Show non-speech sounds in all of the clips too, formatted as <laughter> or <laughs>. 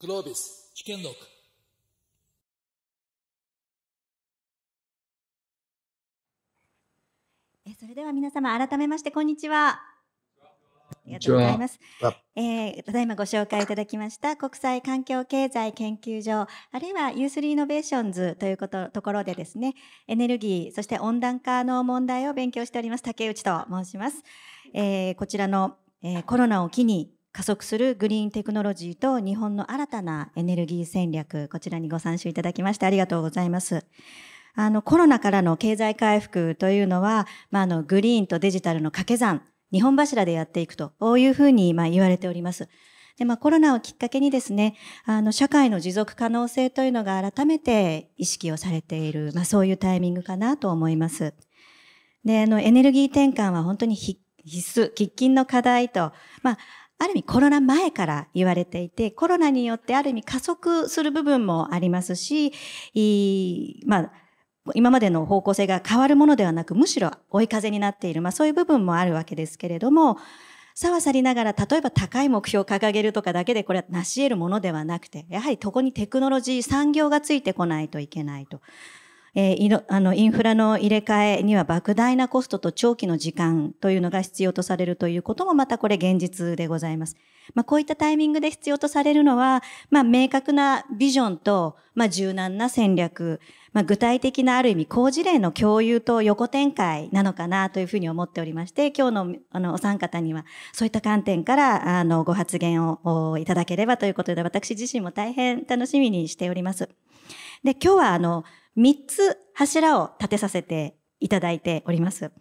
グロービス知見録えそれでは皆様改めましてこんにちは。ありがとうございます。えー、ただいまご紹介いただきました国際環境経済研究所あるいは U3イノベーションズということところでですねエネルギーそして温暖化の問題を勉強しております竹内と申します。えー、こちらの、えー、コロナを機に加速するグリーンテクノロジーと日本の新たなエネルギー戦略こちらにご参照いただきましてありがとうございます。あの、コロナからの経済回復というのは、まあ、あの、グリーンとデジタルの掛け算、日本柱でやっていくと、こういうふうに、ま、言われております。で、まあ、コロナをきっかけにですね、あの、社会の持続可能性というのが改めて意識をされている、まあ、そういうタイミングかなと思います。で、あの、エネルギー転換は本当に必須、喫緊の課題と、まあ、ある意味コロナ前から言われていて、コロナによってある意味加速する部分もありますし、まあ、今までの方向性が変わるものではなく、むしろ追い風になっている、まあそういう部分もあるわけですけれども、さはさりながら、例えば高い目標を掲げるとかだけでこれは成し得るものではなくて、やはりそこにテクノロジー、産業がついてこないといけないと。えー、あのインフラの入れ替えには莫大なコストと長期の時間というのが必要とされるということもまたこれ現実でございます。まあ、こういったタイミングで必要とされるのは、まあ、明確なビジョンと、まあ、柔軟な戦略、まあ、具体的なある意味好事例の共有と横展開なのかなというふうに思っておりまして、今日のあのお三方にはそういった観点からあのご発言をいただければということで、私自身も大変楽しみにしております。で、今日はあの、3つ柱を立てさせていただいております。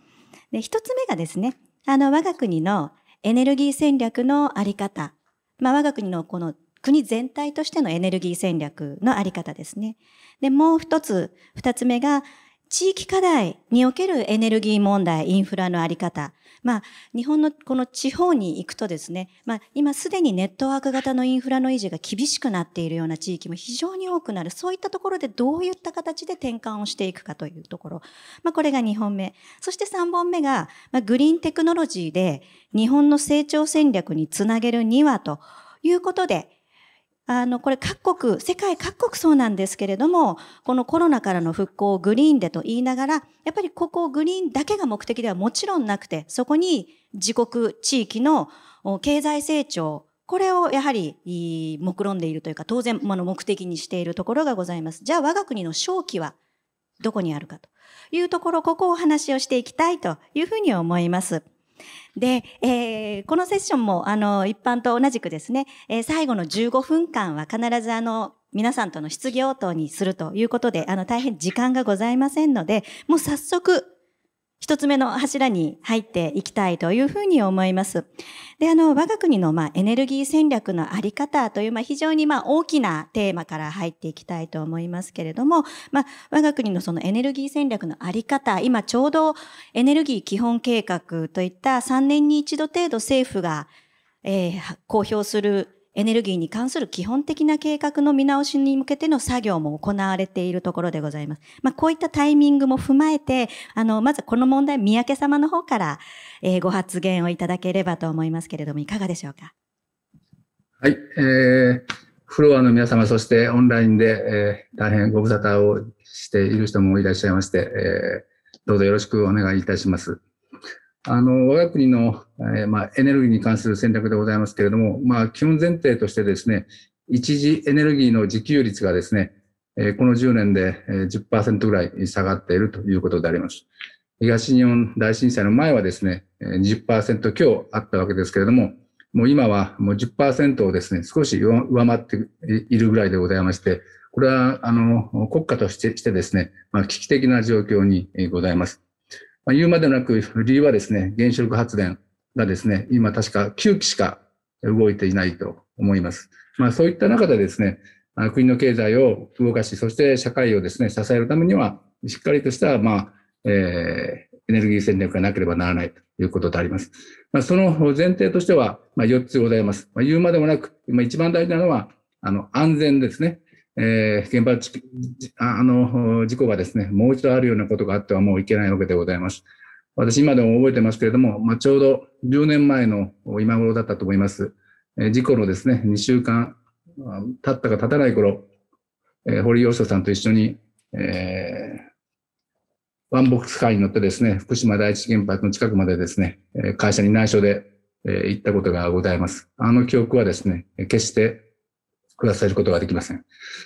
で、1つ目がですね、あの、我が国のエネルギー戦略のあり方。まあ、我が国のこの国全体としてのエネルギー戦略のあり方ですね。で、もう一つ、二つ目が、地域課題におけるエネルギー問題、インフラのあり方。まあ、日本のこの地方に行くとですね、まあ、今すでにネットワーク型のインフラの維持が厳しくなっているような地域も非常に多くなる。そういったところでどういった形で転換をしていくかというところ。まあ、これが2本目。そして3本目が、まあ、グリーンテクノロジーで日本の成長戦略につなげるにはということで、あの、これ各国、世界各国そうなんですけれども、このコロナからの復興をグリーンでと言いながら、やっぱりここグリーンだけが目的ではもちろんなくて、そこに自国、地域の経済成長、これをやはり目論んでいるというか、当然、目的にしているところがございます。じゃあ我が国の正気はどこにあるかというところ、ここをお話をしていきたいというふうに思います。で、えー、このセッションも、あの、一般と同じくですね、えー、最後の15分間は必ずあの、皆さんとの質疑応答にするということで、あの、大変時間がございませんので、もう早速、一つ目の柱に入っていきたいというふうに思います。で、あの、我が国の、まあ、エネルギー戦略のあり方という、まあ、非常に、まあ、大きなテーマから入っていきたいと思いますけれども、まあ、我が国のそのエネルギー戦略のあり方、今ちょうどエネルギー基本計画といった3年に一度程度政府が、えー、公表するエネルギーに関する基本的な計画の見直しに向けての作業も行われているところでございます。まあ、こういったタイミングも踏まえて、あの、まずこの問題、三宅様の方から、えー、ご発言をいただければと思いますけれども、いかがでしょうか？はい、えー、フロアの皆様、そしてオンラインで、えー、大変ご無沙汰をしている人もいらっしゃいまして、えー、どうぞよろしくお願いいたします。あの、我が国の、えー、まあ、エネルギーに関する戦略でございますけれども、まあ、基本前提としてですね、一時エネルギーの自給率がですね、えー、この10年で10%ぐらい下がっているということであります。東日本大震災の前はですね、20%強あったわけですけれども、もう今はもう10%をですね、少し上回っているぐらいでございまして、これは、あの、国家としてしてですね、まあ、危機的な状況にございます。まあ、言うまでもなく、理由はですね、原子力発電がですね、今確か9基しか動いていないと思います。まあそういった中でですね、国の経済を動かし、そして社会をですね、支えるためには、しっかりとした、まあ、えー、エネルギー戦略がなければならないということであります。まあ、その前提としては、まあ、4つございます。まあ、言うまでもなく、今一番大事なのは、あの、安全ですね。えー、原発あの事故がですね、もう一度あるようなことがあってはもういけないわけでございます。私、今でも覚えてますけれども、まあ、ちょうど10年前の今頃だったと思います。え、事故のですね、2週間立ったか立たない頃、え、堀洋翔さんと一緒に、えー、ワンボックスカーに乗ってですね、福島第一原発の近くまでですね、会社に内緒で、え、行ったことがございます。あの記憶はですね、決して下せることができません。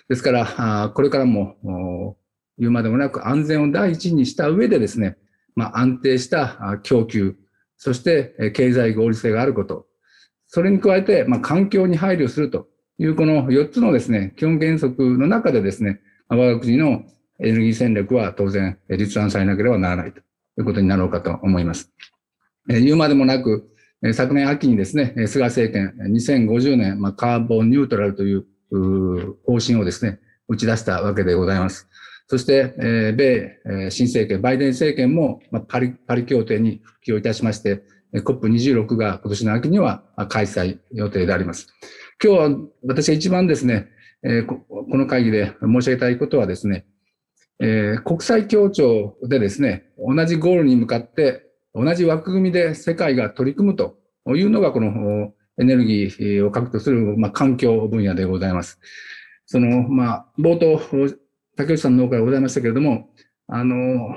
ですから、これからも、言うまでもなく安全を第一にした上でですね、まあ、安定した供給、そして経済合理性があること、それに加えて、まあ、環境に配慮するというこの4つのですね、基本原則の中でですね、我が国のエネルギー戦略は当然立案されなければならないということになろうかと思います。言うまでもなく、昨年秋にですね、菅政権、2050年、まあ、カーボンニュートラルという方針をですね、打ち出したわけでございます。そして、え、米、新政権、バイデン政権も、ま、パリ、パリ協定に復帰をいたしまして、COP26 が今年の秋には開催予定であります。今日は私が一番ですね、え、この会議で申し上げたいことはですね、え、国際協調でですね、同じゴールに向かって同じ枠組みで世界が取り組むというのがこのエネルギーを獲得する、まあ、環境分野でございます。その、まあ、冒頭、竹内さんの方からございましたけれども、あの、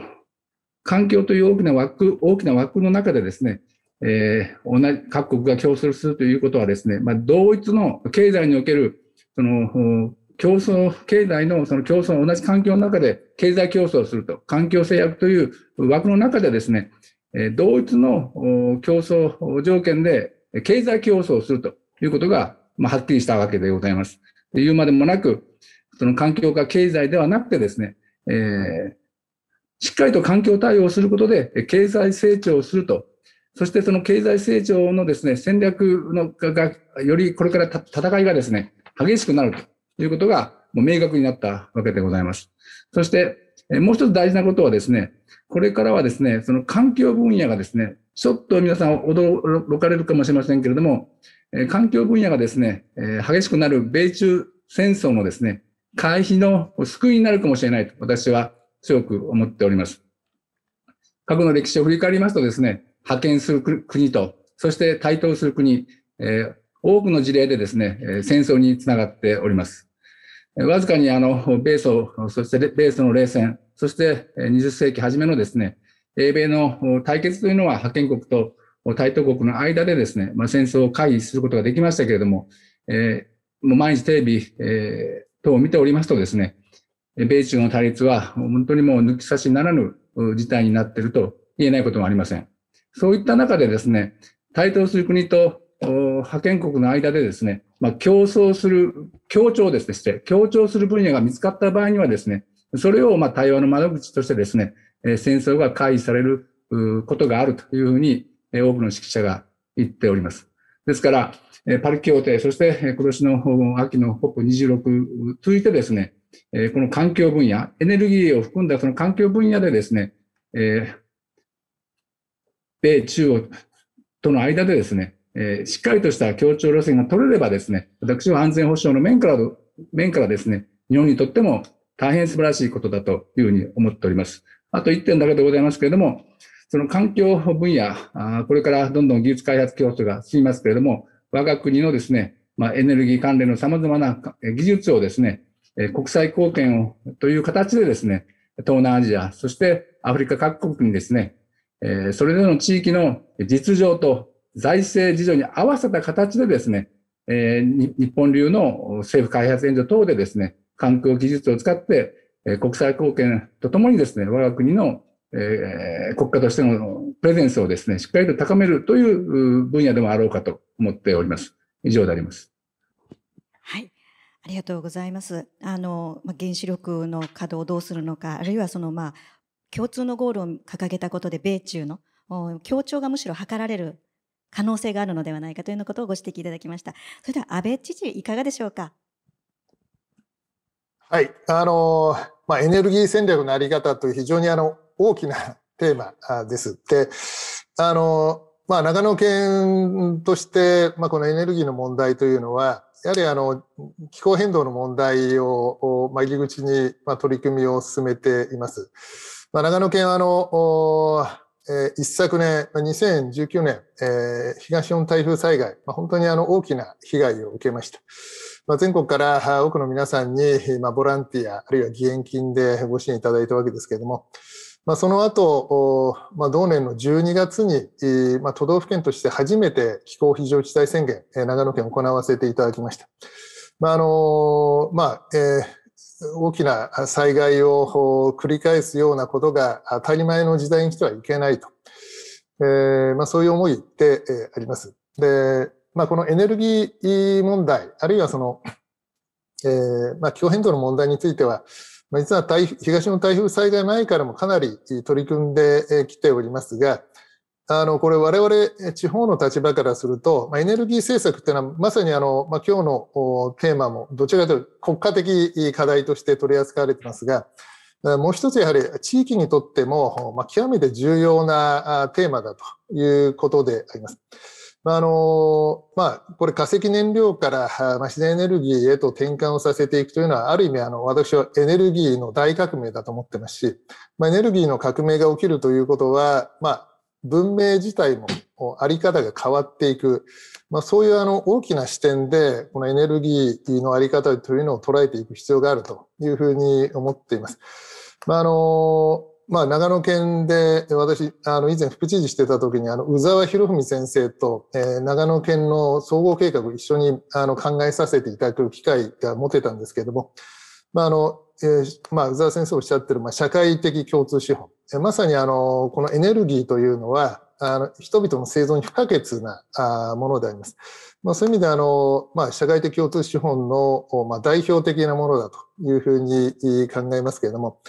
環境という大きな枠、大きな枠の中でですね、えー、同じ、各国が競争するということはですね、まあ、同一の経済における、その、競争、経済のその競争、同じ環境の中で経済競争をすると、環境制約という枠の中でですね、同一の競争条件で経済競争をするということが、ま、はっきりしたわけでございます。言うまでもなく、その環境が経済ではなくてですね、えー、しっかりと環境対応することで経済成長をすると、そしてその経済成長のですね、戦略のが、よりこれから戦いがですね、激しくなるということがもう明確になったわけでございます。そして、もう一つ大事なことはですね、これからはですね、その環境分野がですね、ちょっと皆さん驚かれるかもしれませんけれども、え環境分野がですね、え激しくなる米中戦争のですね、回避の救いになるかもしれないと私は強く思っております。過去の歴史を振り返りますとですね、派遣する国と、そして台頭する国、え、多くの事例でですね、戦争につながっております。わずかにあの、米ソ、そして米ソの冷戦、そして20世紀初めのですね、英米の対決というのは派遣国と台頭国の間でですね、まあ、戦争を回避することができましたけれども、えー、もう毎日テレビ、えー、等を見ておりますとですね、米中の対立は本当にもう抜き差しならぬ事態になっていると言えないこともありません。そういった中でですね、対等する国と派遣国の間でですね、まあ、競争する、協調ですね、協調する分野が見つかった場合にはですね、それをまあ対話の窓口としてですね、戦争が回避されることがあるというふうに多くの指揮者が言っております。ですから、パリ協定、そして今年の秋の COP26 続いてですね、この環境分野、エネルギーを含んだその環境分野でですね、米中との間でですね、しっかりとした協調路線が取れればですね、私は安全保障の面から、面からですね、日本にとっても大変素晴らしいことだというふうに思っております。あと1点だけでございますけれども、その環境分野、これからどんどん技術開発競争が進みますけれども、我が国のですね、まあ、エネルギー関連の様々な技術をですね、国際貢献をという形でですね、東南アジア、そしてアフリカ各国にですね、それぞれの地域の実情と財政事情に合わせた形でですね、日本流の政府開発援助等でですね、環境技術を使ってえ国際貢献とともにですね、我が国のえー、国家としてのプレゼンスをですね、しっかりと高めるという分野でもあろうかと思っております。以上であります。はい。ありがとうございます。あの、まあ、原子力の稼働をどうするのか、あるいはその、まあ、共通のゴールを掲げたことで、米中の協調がむしろ図られる可能性があるのではないかというようなことをご指摘いただきました。それでは安倍知事、いかがでしょうか？はい。あの、まあ、エネルギー戦略のあり方という非常にあの、大きなテーマです。で、あの、まあ、長野県として、まあ、このエネルギーの問題というのは、やはりあの、気候変動の問題を、まあ、入り口に、まあ、取り組みを進めています。まあ、長野県はあの、えー、一昨年、2019年、えー、東日本台風災害、まあ、本当にあの大きな被害を受けました。まあ、全国から多くの皆さんに、まあ、ボランティア、あるいは義援金でご支援いただいたわけですけれども、まあ、その後、まあ、同年の12月に、まあ、都道府県として初めて気候非常事態宣言、長野県を行わせていただきました。まあ、あの、まあ、えー、大きな災害を繰り返すようなことが当たり前の時代に来てはいけないと。えー、まあ、そういう思いで、あります。で、まあ、このエネルギー問題、あるいはその、えー、まあ、気候変動の問題については、まあ、実は台東の台風災害前からもかなり取り組んできておりますが、あの、これ我々地方の立場からすると、まあ、エネルギー政策っていうのはまさにあの、まあ、今日のテーマもどちらかというと国家的課題として取り扱われてますが、もう一つやはり地域にとっても、まあ、極めて重要なテーマだということであります。まあ、あの、まあ、これ化石燃料から、ま、自然エネルギーへと転換をさせていくというのは、ある意味、あの、私はエネルギーの大革命だと思ってますし、まあ、エネルギーの革命が起きるということは、まあ、文明自体もあり方が変わっていく、まあ、そういうあの大きな視点で、このエネルギーのあり方というのを捉えていく必要があるというふうに思っています。まあ、あの、まあ、長野県で私、あの、以前副知事してた時に、あの、宇沢博文先生と、えー、長野県の総合計画を一緒に、あの、考えさせていただく機会が持てたんですけれども、まあ、あの、えー、まあ、宇沢先生おっしゃってる、まあ、社会的共通資本。えー、まさに、あの、このエネルギーというのは、あの、人々の生存に不可欠なあものであります。まあ、そういう意味で、あの、まあ、社会的共通資本の、まあ、代表的なものだというふうに考えますけれども、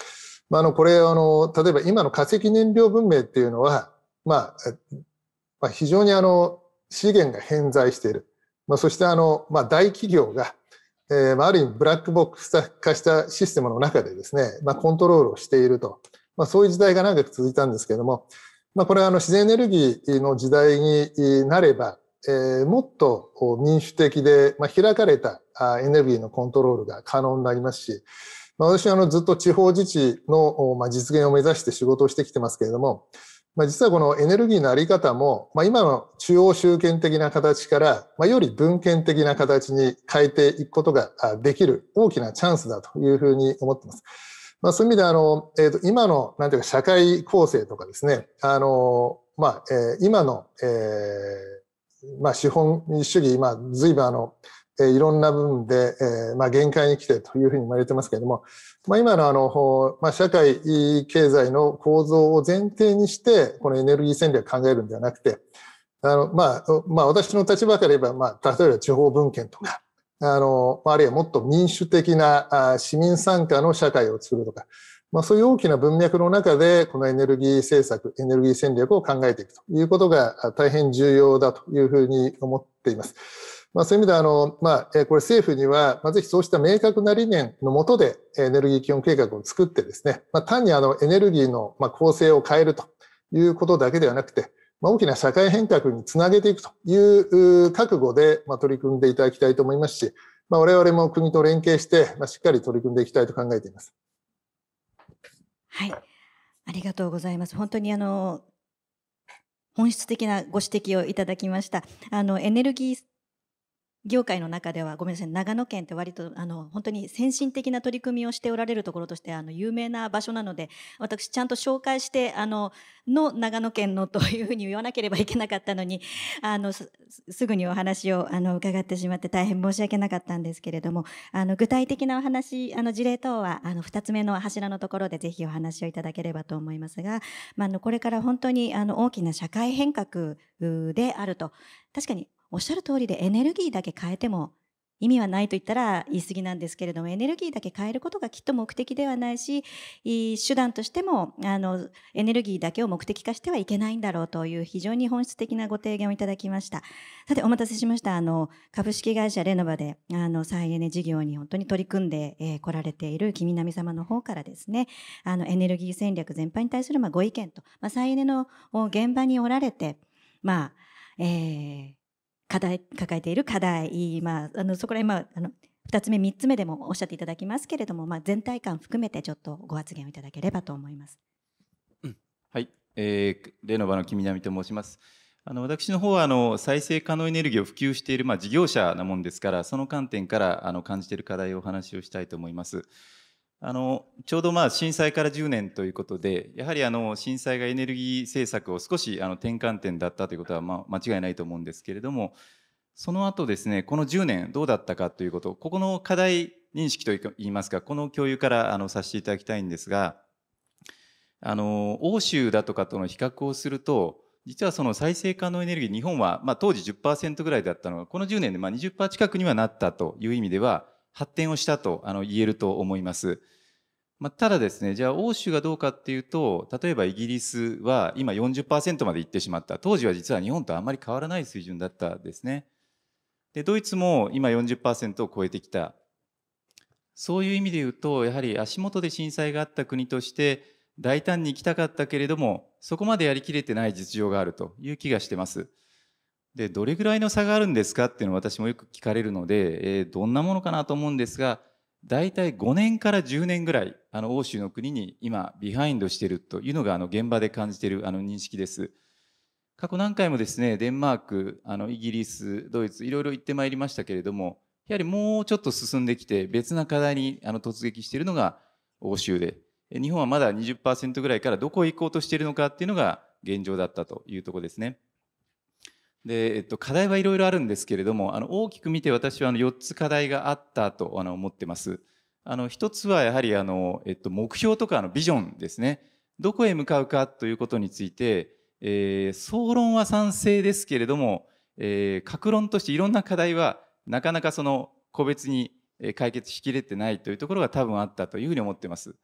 まあ、あの、これ、あの、例えば今の化石燃料文明っていうのは、まあ、まあ、非常にあの、資源が偏在している。まあ、そしてあの、まあ、大企業が、えー、ある意味ブラックボックス化したシステムの中でですね、まあ、コントロールをしていると。まあ、そういう時代が長く続いたんですけれども、まあ、これはあの自然エネルギーの時代になれば、えー、もっと民主的で、まあ、開かれたエネルギーのコントロールが可能になりますし、まあ、私はあのずっと地方自治の、まあ、実現を目指して仕事をしてきてますけれども、まあ、実はこのエネルギーのあり方も、まあ、今の中央集権的な形から、まあ、より文献的な形に変えていくことができる大きなチャンスだというふうに思っています。まあ、そういう意味であの、えー、と今のなんていうか社会構成とかですね、あのまあえー、今の、えーまあ、資本主義、まあ、随分あの、えいろんな部分で、えまあ、限界に来てというふうに言われてますけれども、まあ、今のあの、まあ、社会経済の構造を前提にして、このエネルギー戦略考えるんではなくて、あの、まあ、まあ、私の立場から言えば、まあ、例えば地方分権とか、あの、あるいはもっと民主的な市民参加の社会を作るとか、まあ、そういう大きな文脈の中で、このエネルギー政策、エネルギー戦略を考えていくということが大変重要だというふうに思っています。まあ、そういう意味であの、まあ、これ政府には、まあ、ぜひそうした明確な理念のもとでエネルギー基本計画を作ってですね、まあ、単にあのエネルギーの構成を変えるということだけではなくて、まあ、大きな社会変革につなげていくという覚悟でまあ取り組んでいただきたいと思いますし、まあ、我々も国と連携して、まあ、しっかり取り組んでいきたいと考えています。はい。ありがとうございます。本当にあの、本質的なご指摘をいただきました。あの、エネルギー業界の中ではごめんなさい長野県って割とあの本当に先進的な取り組みをしておられるところとしてあの有名な場所なので私ちゃんと紹介してあのの長野県のというふうに言わなければいけなかったのにあのすぐにお話をあの伺ってしまって大変申し訳なかったんですけれどもあの具体的なお話あの事例等はあの2つ目の柱のところでぜひお話をいただければと思いますが、まあ、あのこれから本当にあの大きな社会変革であると。確かにおっしゃる通りでエネルギーだけ変えても意味はないと言ったら言い過ぎなんですけれどもエネルギーだけ変えることがきっと目的ではないし手段としてもあのエネルギーだけを目的化してはいけないんだろうという非常に本質的なご提言をいただきました。さてお待たせしました。あの株式会社レノバであの再エネ事業に本当に取り組んでこ、えー、られている君並様の方からですねあのエネルギー戦略全般に対するまあご意見と、まあ、再エネの現場におられてまあえー、課題抱えている課題、まあ、あのそこら辺、まあ、あの2つ目3つ目でもおっしゃっていただきますけれども、まあ、全体感含めてちょっとご発言をいただければと思います。うん、はいえー、レノバの木南と申します。あの私の方はあの再生可能エネルギーを普及しているまあ事業者なもんですから、その観点からあの感じている課題をお話をしたいと思います。あのちょうどまあ震災から10年ということで、やはりあの震災がエネルギー政策を少しあの転換点だったということはまあ間違いないと思うんですけれども、その後ですね、この10年どうだったかということ、ここの課題認識といいますか、この共有からあのさせていただきたいんですが、あの欧州だとかとの比較をすると実はその再生可能エネルギー日本は、まあ、当時10%ぐらいだったのがこの10年でまあ20%近くにはなったという意味では発展をしたとあの言えると思います。まあ、ただですねじゃあ欧州がどうかっていうと例えばイギリスは今40%まで行ってしまった当時は実は日本とあまり変わらない水準だったですね。でドイツも今40%を超えてきたそういう意味で言うとやはり足元で震災があった国として大胆に行きたかったけれどもそこまでやりきれてない実情があるという気がしてます。でどれぐらいの差があるんですかっていうのを私もよく聞かれるので、えー、どんなものかなと思うんですが大体5年から10年ぐらいあの欧州の国に今ビハインドしているというのがあの現場で感じているあの認識です。過去何回もですねデンマークあのイギリスドイツいろいろ行ってまいりましたけれどもやはりもうちょっと進んできて別な課題にあの突撃しているのが欧州で日本はまだ20%ぐらいからどこへ行こうとしているのかっていうのが現状だったというところですね。で、えっと、課題はいろいろあるんですけれどもあの大きく見て私はあの4つ課題があったとあの思ってます。あの一つはやはりあの、えっと、目標とかのビジョンですね。どこへ向かうかということについて、えー、総論は賛成ですけれども、えー、格論としていろんな課題はなかなかその個別に解決しきれてないというところが多分あったというふうに思ってます。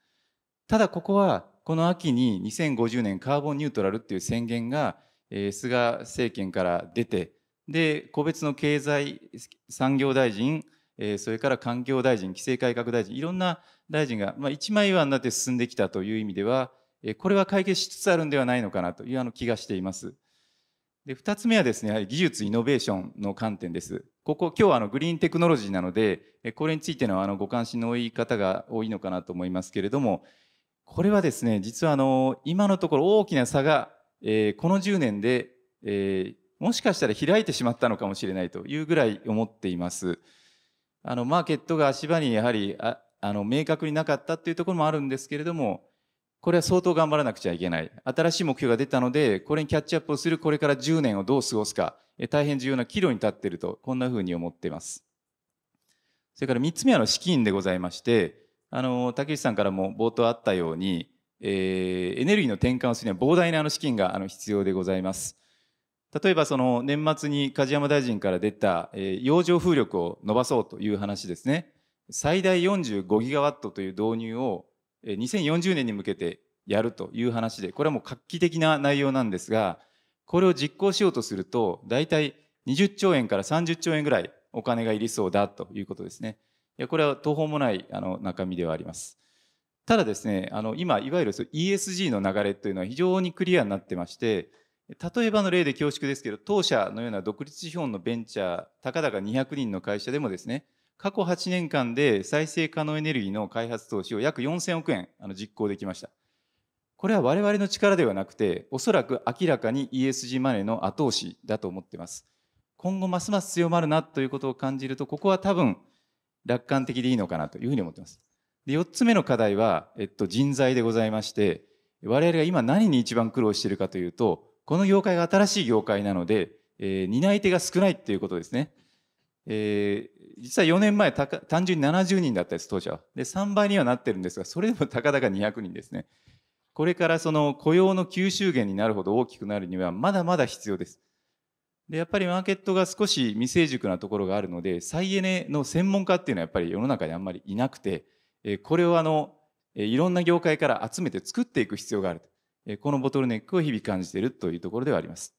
ただここはこの秋に2050年カーボンニュートラルっていう宣言が、え、菅政権から出てで個別の経済産業大臣、え、それから環境大臣規制改革大臣いろんな大臣が、まあ、一枚岩になって進んできたという意味では、え、これは解決しつつあるんではないのかなというあの気がしています。で2つ目はですねやはり技術イノベーションの観点です。ここ今日はあのグリーンテクノロジーなのでこれについてのあのご関心の多い方が多いのかなと思いますけれどもこれはですね、実はあの、今のところ大きな差が、えー、この10年で、えー、もしかしたら開いてしまったのかもしれないというぐらい思っています。あの、マーケットが足場にやはり、ああの、明確になかったっていうところもあるんですけれども、これは相当頑張らなくちゃいけない。新しい目標が出たので、これにキャッチアップをするこれから10年をどう過ごすか、え大変重要な岐路に立っていると、こんなふうに思っています。それから3つ目はの資金でございまして、あの竹内さんからも冒頭あったように、えー、エネルギーの転換をするには膨大なあの資金があの必要でございます。例えばその年末に梶山大臣から出た、えー、洋上風力を伸ばそうという話ですね。最大45ギガワットという導入を2040年に向けてやるという話で、これはもう画期的な内容なんですが、これを実行しようとすると、大体20兆円から30兆円ぐらいお金がいりそうだということですね。やこれは途方もないあの中身ではあります。ただですね、あの今、いわゆる ESG の流れというのは非常にクリアになってまして、例えばの例で恐縮ですけど、当社のような独立資本のベンチャー、たかだか200人の会社でもですね、過去8年間で再生可能エネルギーの開発投資を約4000億円あの実行できました。これは我々の力ではなくて、おそらく明らかに ESG マネーの後押しだと思っています。今後ますます強まるなということを感じると、ここは多分楽観的でいいのかなというふうに思ってます。で4つ目の課題は、えっと、人材でございまして我々が今何に一番苦労しているかというとこの業界が新しい業界なので、えー、担い手が少ないっていうことですね。えー、実は4年前単純に70人だったです当社は。で3倍にはなってるんですがそれでもたかだか200人ですね。これからその雇用の吸収源になるほど大きくなるにはまだまだ必要です。でやっぱりマーケットが少し未成熟なところがあるので再エネの専門家っていうのはやっぱり世の中にあんまりいなくてこれをあのいろんな業界から集めて作っていく必要があるこのボトルネックを日々感じているというところではあります。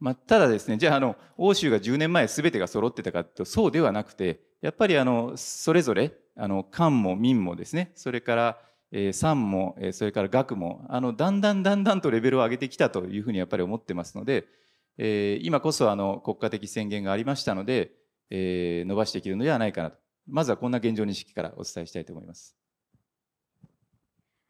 まあ、ただですねじゃああの欧州が10年前全てが揃ってたかというとそうではなくてやっぱりあのそれぞれあの官も民もですねそれから産もそれから学もあのだんだんだんだんとレベルを上げてきたというふうにやっぱり思ってますのでえー、今こそあの国家的宣言がありましたので、えー、伸ばしていけるのではないかなとまずはこんな現状認識からお伝えしたいと思います。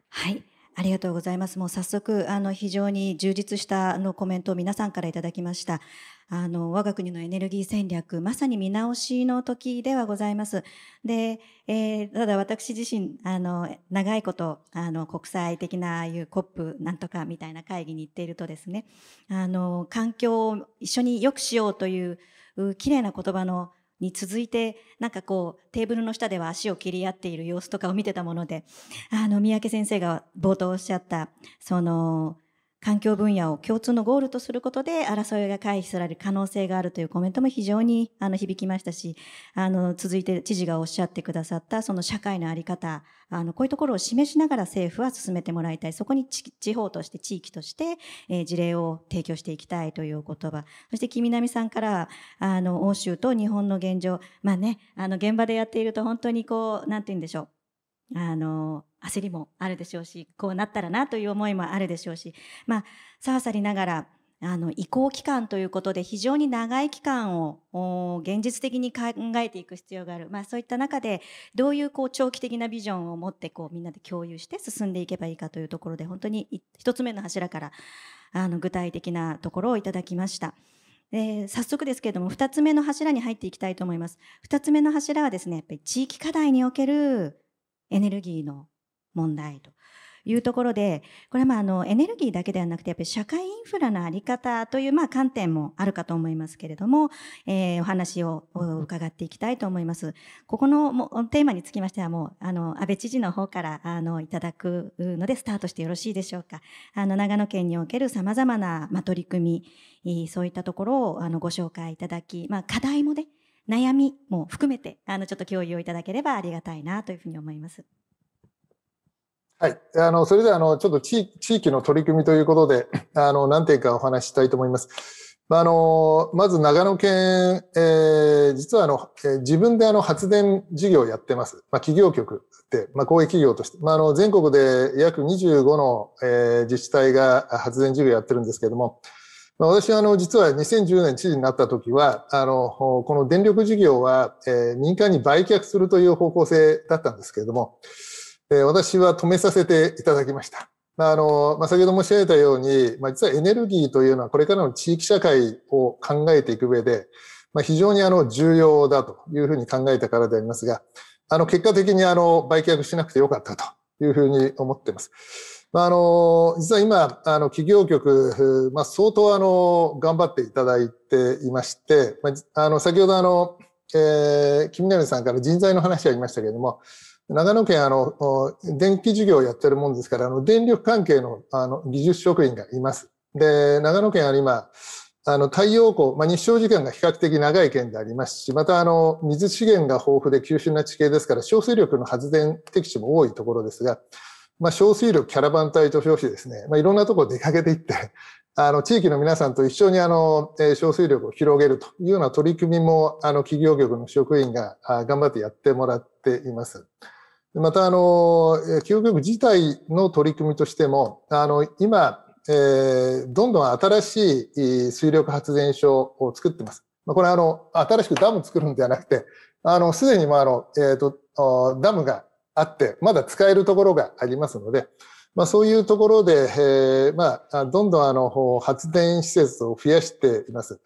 はいありがとうございます。もう早速、あの、非常に充実したあのコメントを皆さんからいただきました。あの、我が国のエネルギー戦略、まさに見直しの時ではございます。で、えー、ただ私自身、あの、長いこと、あの、国際的なああいう COP なんとかみたいな会議に行っているとですね、あの、環境を一緒に良くしようという、綺麗な言葉のに続いてなんかこうテーブルの下では足を切り合っている様子とかを見てたものであの三宅先生が冒頭おっしゃったその環境分野を共通のゴールとすることで争いが回避される可能性があるというコメントも非常にあの響きましたし、あの、続いて知事がおっしゃってくださったその社会のあり方、あの、こういうところを示しながら政府は進めてもらいたい。そこに地方として地域として、えー、事例を提供していきたいという言葉。そして、木南さんから、あの、欧州と日本の現状。まあね、あの、現場でやっていると本当にこう、なんて言うんでしょう。あの、焦りもあるでしょうし、こうなったらなという思いもあるでしょうし、まあ、さわさりながら、あの、移行期間ということで非常に長い期間を現実的に考えていく必要がある。まあそういった中でどういうこう長期的なビジョンを持ってこうみんなで共有して進んでいけばいいかというところで本当に一つ目の柱からあの具体的なところをいただきました。えー、早速ですけれども2つ目の柱に入っていきたいと思います。2つ目の柱はですね、やっぱり地域課題におけるエネルギーの問題というところで、これはまああのエネルギーだけではなくて、やっぱり社会インフラのあり方というまあ観点もあるかと思いますけれども、えー、お話を伺っていきたいと思います。ここのもテーマにつきましてはもう、あの、安倍知事の方からあのいただくのでスタートしてよろしいでしょうか。あの、長野県における様々な、まあ、取り組み、そういったところをあのご紹介いただき、まあ、課題もね、悩みも含めて、あの、ちょっと共有をいただければありがたいなというふうに思います。はい。あの、それでは、あの、ちょっと地域の取り組みということで、あの、何点かお話ししたいと思います。まあの、まず長野県、えー、実はあの、えー、自分であの発電事業をやってます。まあ、企業局で、まあ、公営企業として、まあ、あの、全国で約25の、えー、自治体が発電事業をやってるんですけれども、まあ、私はあの、実は2010年知事になった時は、あの、この電力事業は、え、民間に売却するという方向性だったんですけれども、え私は止めさせていただきました。まあの、まあ、先ほど申し上げたように、まあ、実はエネルギーというのはこれからの地域社会を考えていく上で、まあ、非常にあの重要だというふうに考えたからでありますが、あの結果的にあの売却しなくてよかったというふうに思っています。まあ、あの、実は今、あの企業局、まあ、相当あの頑張っていただいていまして、まあ、あの先ほどあの、えー、金南さんから人材の話がありましたけれども、長野県あの電気事業をやってるもんですからあの電力関係のあの技術職員がいます。で長野県は今あの太陽光、まあ、日照時間が比較的長い県でありますしまたあの水資源が豊富で急峻な地形ですから小水力の発電適地も多いところですが、まあ、小水力キャラバン隊と称してですね、まあ、いろんなところ出かけていって <laughs> あの地域の皆さんと一緒にあの小水力を広げるというような取り組みもあの企業局の職員が頑張ってやってもらっています。また、あの、企業局自体の取り組みとしても、あの、今、えー、どんどん新しい水力発電所を作ってます。まあ、これ、あの、新しくダム作るんではなくて、あの、すでに、まあ、あの、えっ、ー、と、ダムがあって、まだ使えるところがありますので、まあ、そういうところで、えー、まあ、どんどん、あの、発電施設を増やしています。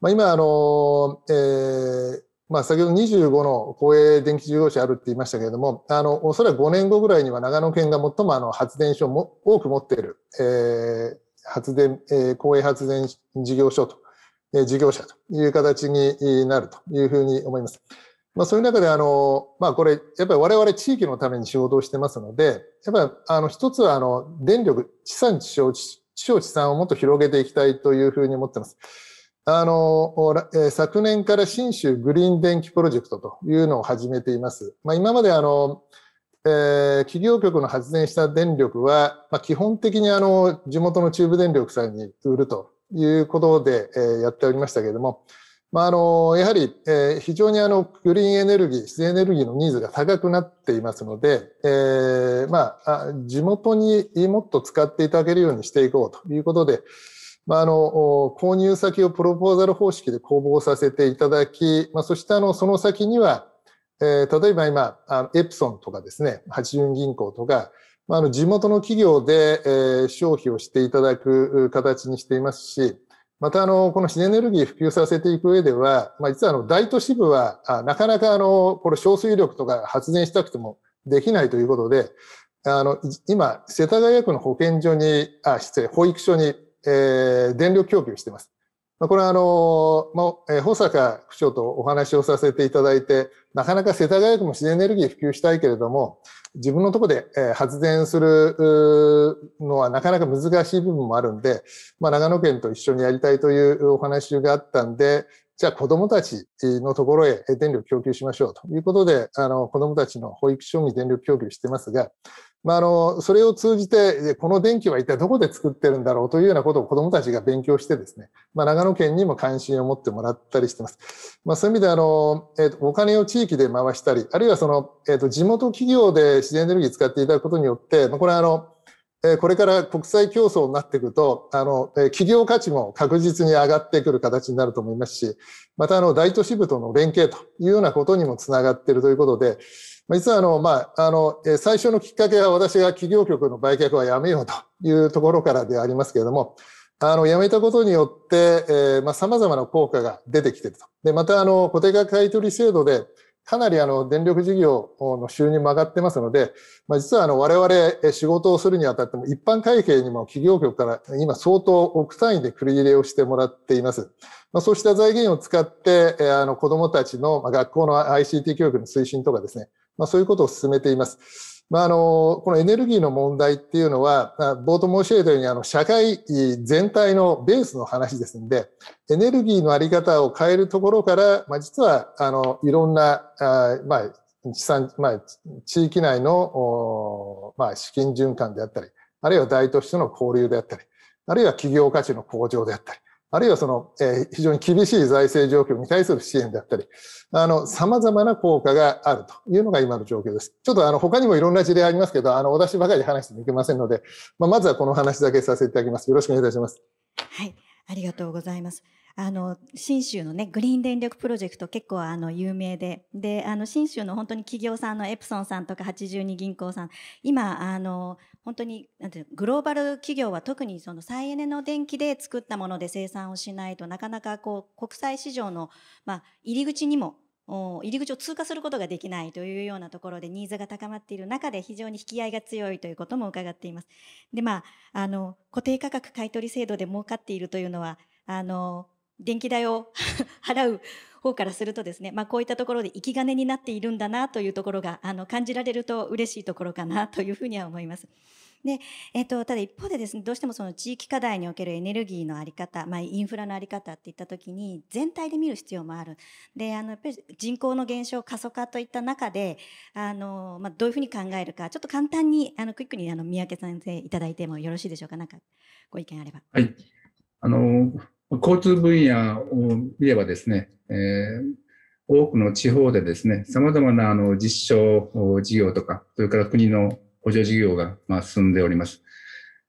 まあ、今、あの、えー、まあ、先ほど25の公営電気事業者あるって言いましたけれども、あの、おそらく5年後ぐらいには長野県が最もあの発電所をも多く持っている、えー、発電、えー、公営発電事業所と、えー、事業者という形になるというふうに思います。まあ、そういう中で、あの、まあ、これ、やっぱり我々地域のために仕事をしてますので、やっぱり、あの、一つは、あの、電力、地産地消、地消地産をもっと広げていきたいというふうに思ってます。あの、昨年から新州グリーン電気プロジェクトというのを始めています。まあ、今まであの、えー、企業局の発電した電力は、まあ、基本的にあの、地元の中部電力さんに売るということで、えー、やっておりましたけれども、まあ、あの、やはり、えー、非常にあの、グリーンエネルギー、自然エネルギーのニーズが高くなっていますので、えー、まあ、地元にもっと使っていただけるようにしていこうということで、まあ、あの、購入先をプロポーザル方式で公募させていただき、まあ、そしてあの、その先には、えー、例えば今、あのエプソンとかですね、八順銀行とか、まあ、あの地元の企業で、えー、消費をしていただく形にしていますし、またあのこの新エネルギー普及させていく上では、まあ、実はあの大都市部はあなかなかあのこれ小水力とか発電したくてもできないということで、あの今、世田谷区の保健所に、あ失礼、保育所に、えー、電力供給してます。まあ、これはあの、まあ、え、保坂区長とお話をさせていただいて、なかなか世田谷区も自然エネルギー普及したいけれども、自分のとこで、発電するのはなかなか難しい部分もあるんで、まあ、長野県と一緒にやりたいというお話があったんで、じゃあ子供たちのところへ電力供給しましょうということで、あの、子供たちの保育所に電力供給してますが、まあ、あの、それを通じて、この電気は一体どこで作ってるんだろうというようなことを子どもたちが勉強してですね、まあ、長野県にも関心を持ってもらったりしてます。まあ、そういう意味で、あの、え、ー、と、お金を地域で回したり、あるいはその、えっ、ー、と、地元企業で自然エネルギー使っていただくことによって、まあ、これはあの、これから国際競争になっていくと、あの、企業価値も確実に上がってくる形になると思いますし、またあの、大都市部との連携というようなことにもつながっているということで、実はあの、まあ、あの、最初のきっかけは私が企業局の売却はやめようというところからでありますけれども、あの、やめたことによって、えー、まあ、様々な効果が出てきてると。で、またあの、固定価買取制度で、かなりあの、電力事業の収入も上がってますので、まあ、実はあの、我々仕事をするにあたっても、一般会計にも企業局から今相当億単位で繰り入れをしてもらっています。まあ、そうした財源を使って、あの、子供たちの学校の ICT 教育の推進とかですね、まあ、そういうことを進めています。まあ、あの、このエネルギーの問題っていうのは、冒頭申し上げたように、あの、社会全体のベースの話ですんで、エネルギーのあり方を変えるところから、まあ、実は、あの、いろんな、あまあ、地産、まあ、地域内の、まあ、資金循環であったり、あるいは大都市との交流であったり、あるいは企業価値の向上であったり、あるいはその、えー、非常に厳しい財政状況に対する支援であったり、あの、様々な効果があるというのが今の状況です。ちょっとあの、他にもいろんな事例ありますけど、あの、私ばかり話してもいけませんので、まあ、まずはこの話だけさせていただきます。よろしくお願いいたします。はい。ありがとうございます。あの信州のねグリーン電力プロジェクト結構あの有名でであの信州の本当に企業さんのエプソンさんとか82銀行さん今あの本当になんてグローバル企業は特にその再エネの電気で作ったもので生産をしないとなかなかこう国際市場の、ま、入り口にも入り口を通過することができないというようなところでニーズが高まっている中で非常に引き合いが強いということも伺っています。でまああの固定価格買取制度で儲かっているというのはあの電気代を <laughs> 払う方からするとですね、まあ、こういったところで生き金になっているんだなというところがあの感じられると嬉しいところかなというふうには思います。でえーと、ただ一方でですねどうしてもその地域課題におけるエネルギーの在り方、まあ、インフラの在り方っていった時に全体で見る必要もあるであのやっぱり人口の減少過疎化といった中であの、まあ、どういうふうに考えるかちょっと簡単にあのクイックにあの三宅先生いただいてもよろしいでしょうか？なんかご意見あれば。はいあの交通分野を見ればですね、えー、多くの地方でですね、様々なあの実証事業とか、それから国の補助事業がまあ進んでおります。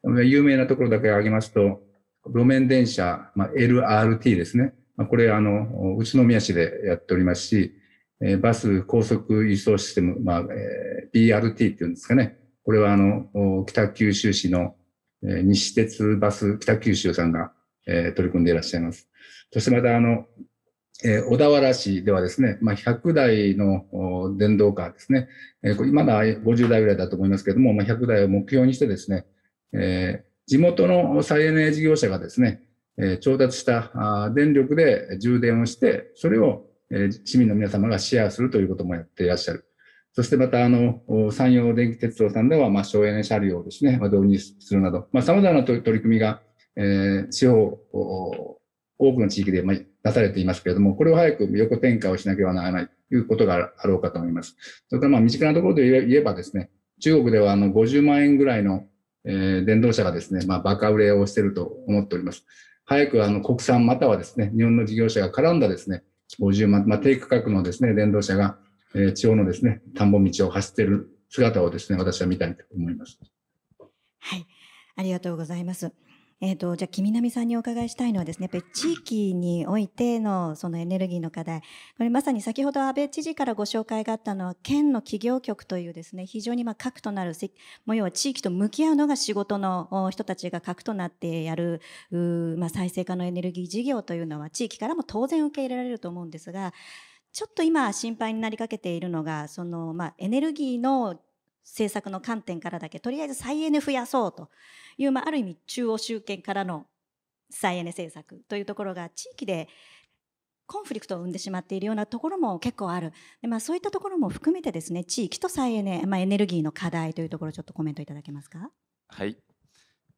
有名なところだけ挙げますと、路面電車、まあ、LRT ですね。まあ、これあの、宇都宮市でやっておりますし、えー、バス高速輸送システム、まあえー、BRT っていうんですかね。これはあの、北九州市の、え、西鉄バス北九州さんがえー、取り組んでいらっしゃいます。そしてまた、あの、えー、小田原市ではですね、まあ、100台の電動カーですね、えー、まだ50台ぐらいだと思いますけれども、まあ、100台を目標にしてですね、えー、地元の再エネ事業者がですね、え、調達したあ電力で充電をして、それを、え、市民の皆様がシェアするということもやっていらっしゃる。そしてまた、あの、山陽電気鉄道さんでは、まあ、省エネ車両をですね、ま、導入するなど、まあ、様々な取り組みがえー、地方、多くの地域で、出されていますけれども、これを早く横転換をしなければならないということがあろうかと思います。それから、まあ、身近なところで言えばですね、中国ではあの50万円ぐらいの、えー、電動車がですね、まあ、バカ売れをしていると思っております。早くあの国産またはですね、日本の事業者が絡んだですね、50万、まあ、低価格のですね、電動車が、えー、地方のですね、田んぼ道を走っている姿をですね、私は見たいと思います。はい。ありがとうございます。えっ、ー、と、じゃあ、君南さんにお伺いしたいのはですね、やっぱり地域においてのそのエネルギーの課題、これまさに先ほど安倍知事からご紹介があったのは、県の企業局というですね、非常にまあ核となる、も要は地域と向き合うのが仕事の人たちが核となってやる、まあ、再生可能エネルギー事業というのは地域からも当然受け入れられると思うんですが、ちょっと今心配になりかけているのが、その、まあ、エネルギーの政策の観点からだけ、とりあえず再エネ増やそうという、まあ、ある意味中央集権からの再エネ政策というところが地域でコンフリクトを生んでしまっているようなところも結構ある。でまあ、そういったところも含めてですね、地域と再エネ、まあ、エネルギーの課題というところ、ちょっとコメントいただけますか？はい。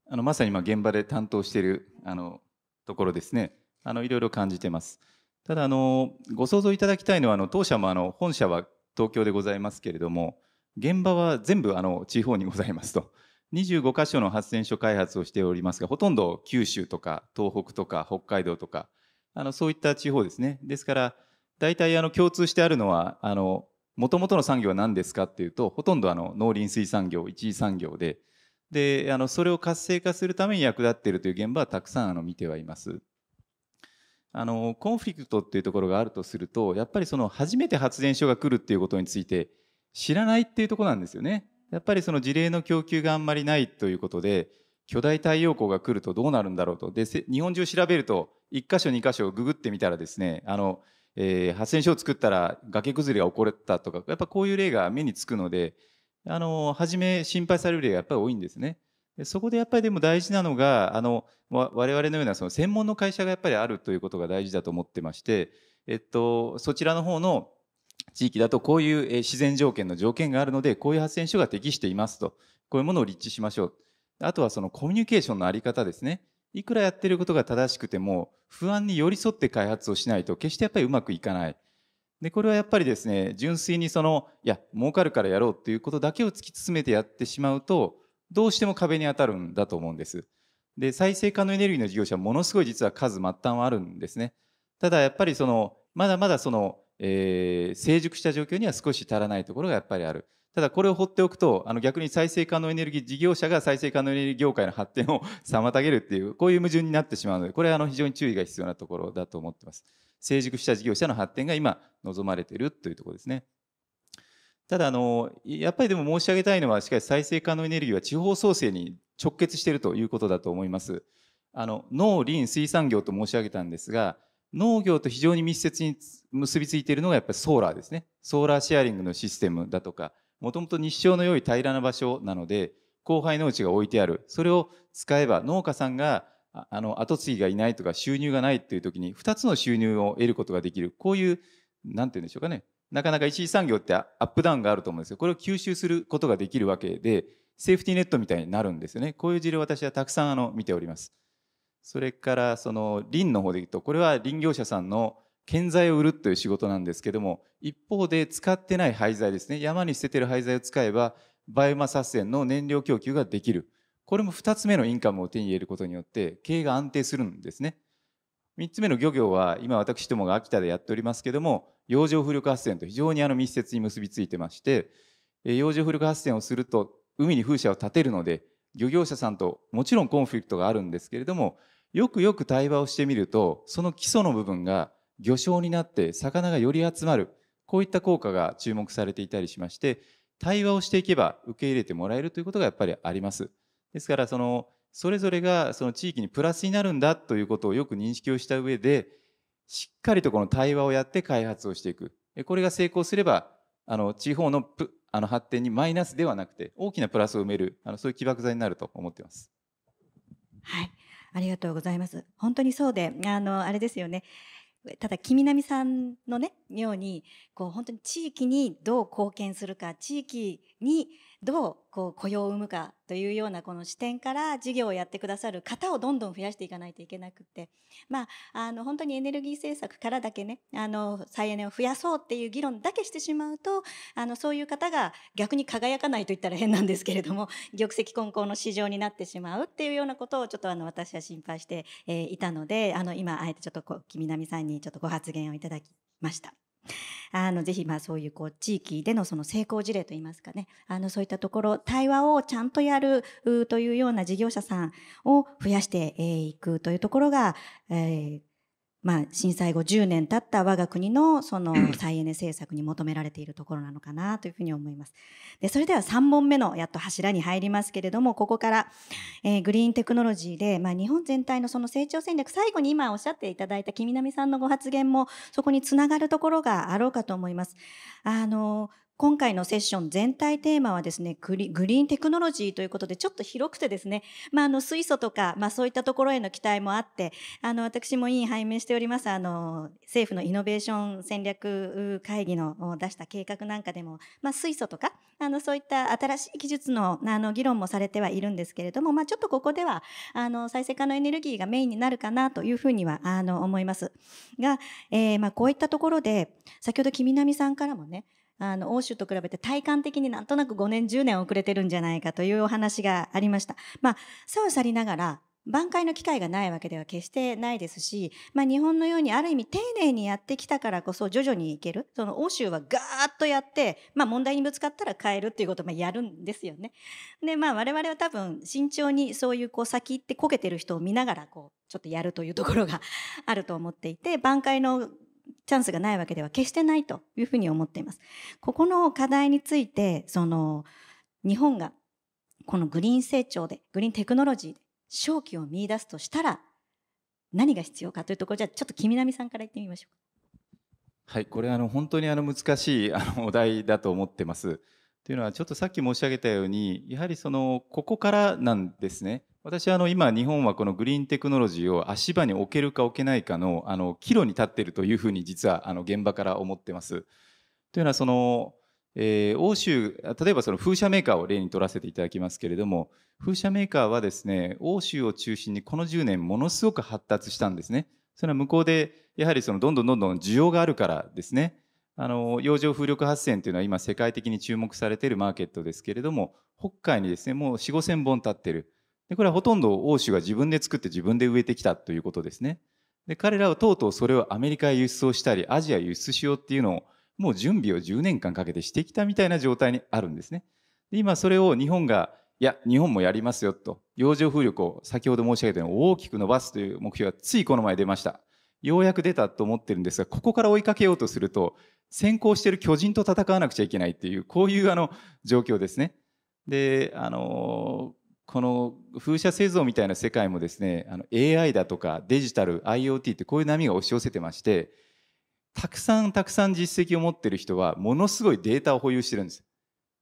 あのまさに今現場で担当しているあのところですね。あのいろいろ感じてます。ただあのご想像いただきたいのはあの当社もあの本社は東京でございますけれども、現場は全部あの地方にございますと。25箇所の発電所開発をしておりますが、ほとんど九州とか東北とか北海道とか、あのそういった地方ですね。ですから、大体あの共通してあるのは、あの、もともとの産業は何ですかっていうと、ほとんどあの農林水産業、一次産業で、で、あの、それを活性化するために役立っているという現場はたくさんあの見てはいます。あの、コンフリクトっていうところがあるとすると、やっぱりその初めて発電所が来るっていうことについて、知らないっていうとこなんですよね。やっぱりその事例の供給があんまりないということで、巨大太陽光が来るとどうなるんだろうと。で、日本中調べると、1箇所2箇所ググってみたらですね、あの、えー、発電所を作ったら崖崩れが起こったとか、やっぱこういう例が目につくので、あの、初め心配される例がやっぱり多いんですね。そこでやっぱりでも大事なのが、あの、我々のようなその専門の会社がやっぱりあるということが大事だと思ってまして、えっと、そちらの方の地域だとこういう自然条件の条件があるので、こういう発電所が適していますと、こういうものを立地しましょう。あとはそのコミュニケーションのあり方ですね。いくらやってることが正しくても、不安に寄り添って開発をしないと、決してやっぱりうまくいかない。で、これはやっぱりですね、純粋にその、いや、儲かるからやろうっていうことだけを突き詰めてやってしまうと、どうしても壁に当たるんだと思うんです。で、再生可能エネルギーの事業者はものすごい実は数末端はあるんですね。ただやっぱりその、まだまだその、えー、成熟した状況には少し足らないところがやっぱりある。ただこれを放っておくと、あの逆に再生可能エネルギー事業者が再生可能エネルギー業界の発展を <laughs> 妨げるっていう、こういう矛盾になってしまうので、これはあの非常に注意が必要なところだと思ってます。成熟した事業者の発展が今望まれているというところですね。ただあの、やっぱりでも申し上げたいのは、しかし再生可能エネルギーは地方創生に直結しているということだと思います。あの農林水産業と申し上げたんですが、農業と非常に密接に結びついているのがやっぱりソーラーですね。ソーラーシェアリングのシステムだとか、もともと日照の良い平らな場所なので、後輩農地が置いてある。それを使えば農家さんが、あの、後継ぎがいないとか収入がないっていう時に、二つの収入を得ることができる。こういう、なんて言うんでしょうかね。なかなか一次産業ってアップダウンがあると思うんですよ。これを吸収することができるわけで、セーフティーネットみたいになるんですよね。こういう事例を私はたくさんあの見ております。それからその林の方で言うと、これは林業者さんの建材を売るという仕事なんですけども、一方で使ってない廃材ですね。山に捨ててる廃材を使えば、バイオマス発電の燃料供給ができる。これも二つ目のインカムを手に入れることによって、経営が安定するんですね。三つ目の漁業は、今私どもが秋田でやっておりますけども、洋上風力発電と非常にあの密接に結びついてまして、洋上風力発電をすると、海に風車を建てるので、漁業者さんともちろんコンフリクトがあるんですけれども、よくよく対話をしてみると、その基礎の部分が魚礁になって魚がより集まる。こういった効果が注目されていたりしまして、対話をしていけば受け入れてもらえるということがやっぱりあります。ですから、その、それぞれがその地域にプラスになるんだということをよく認識をした上で、しっかりとこの対話をやって開発をしていく。これが成功すれば、あの、地方のあの発展にマイナスではなくて、大きなプラスを埋める、あのそういう起爆剤になると思っています。はい。ありがとうございます。本当にそうで、あの、あれですよね。ただ、君南さんのね、ように、こう、本当に地域にどう貢献するか、地域にどうこう雇用を生むかというようなこの視点から事業をやってくださる方をどんどん増やしていかないといけなくて、まあ、あの本当にエネルギー政策からだけね、あの再エネを増やそうっていう議論だけしてしまうと、あのそういう方が逆に輝かないと言ったら変なんですけれども、<laughs> 玉石混交の市場になってしまうっていうようなことをちょっとあの私は心配して、えー、いたので、あの今あえてちょっとこう君並さんにちょっとご発言をいただきました。あのぜひまあそういうこう地域でのその成功事例といいますかね。あのそういったところ対話をちゃんとやるというような事業者さんを増やしていくというところが、えー、まあ、震災後10年経った我が国のその再エネ政策に求められているところなのかなというふうに思います。でそれでは3本目のやっと柱に入りますけれどもここから、えー、グリーンテクノロジーで、まあ、日本全体のその成長戦略最後に今おっしゃっていただいた君波さんのご発言もそこにつながるところがあろうかと思います。あの今回のセッション全体テーマはですねグリーンテクノロジーということでちょっと広くてですね、まあ、あの水素とか、まあ、そういったところへの期待もあってあの私も委員拝命しております。あの政府のイノベーション戦略会議の出した計画なんかでも、まあ、水素とかあのそういった新しい技術のあの議論もされてはいるんですけれども、まあ、ちょっとここではあの再生可能エネルギーがメインになるかなというふうにはあの思います。が、えー、まあこういったところで先ほど君波さんからもねあの欧州と比べて体感的になんとなく5年10年遅れてるんじゃないかというお話がありました。まあ、さはさりながら挽回の機会がないわけでは決してないですし、まあ、日本のようにある意味丁寧にやってきたからこそ徐々にいけるその欧州はガーッとやって、まあ、問題にぶつかったら変えるっていうことをやるんですよね。でまあ我々は多分慎重にそういうこう先行ってこけてる人を見ながらこうちょっとやるというところがあると思っていて挽回のチャンスがないわけでは決してないというふうに思っています。ここの課題についてその日本がこのグリーン成長でグリーンテクノロジーで勝機を見出すとしたら何が必要かというところじゃあちょっと君波さんから言ってみましょうはい、これあの本当にあの難しい <laughs> あのお題だと思ってます。というのはちょっとさっき申し上げたようにやはりそのここからなんですね。私はあの今日本はこのグリーンテクノロジーを足場に置けるか置けないかのあの岐路に立っているというふうに実はあの現場から思ってます。というのはその、えー、欧州例えばその風車メーカーを例に取らせていただきますけれども風車メーカーはですね欧州を中心にこの10年ものすごく発達したんですね。それは向こうでやはりそのどんどんどんどん需要があるからですね。あの洋上風力発電というのは今世界的に注目されているマーケットですけれども北海にですねもう4 5千本立ってる。でこれはほとんど欧州が自分で作って自分で植えてきたということですね。で彼らはとうとうそれをアメリカへ輸出をしたりアジアへ輸出しようっていうのをもう準備を10年間かけてしてきたみたいな状態にあるんですね。で今それを日本がいや日本もやりますよと洋上風力を先ほど申し上げたように大きく伸ばすという目標がついこの前出ました。ようやく出たと思ってるんですがここから追いかけようとすると先行している巨人と戦わなくちゃいけないっていうこういうあの状況ですね。であのこの風車製造みたいな世界もですねあの AI だとかデジタル IoT ってこういう波が押し寄せてましてたくさんたくさん実績を持ってる人はものすごいデータを保有してるんです。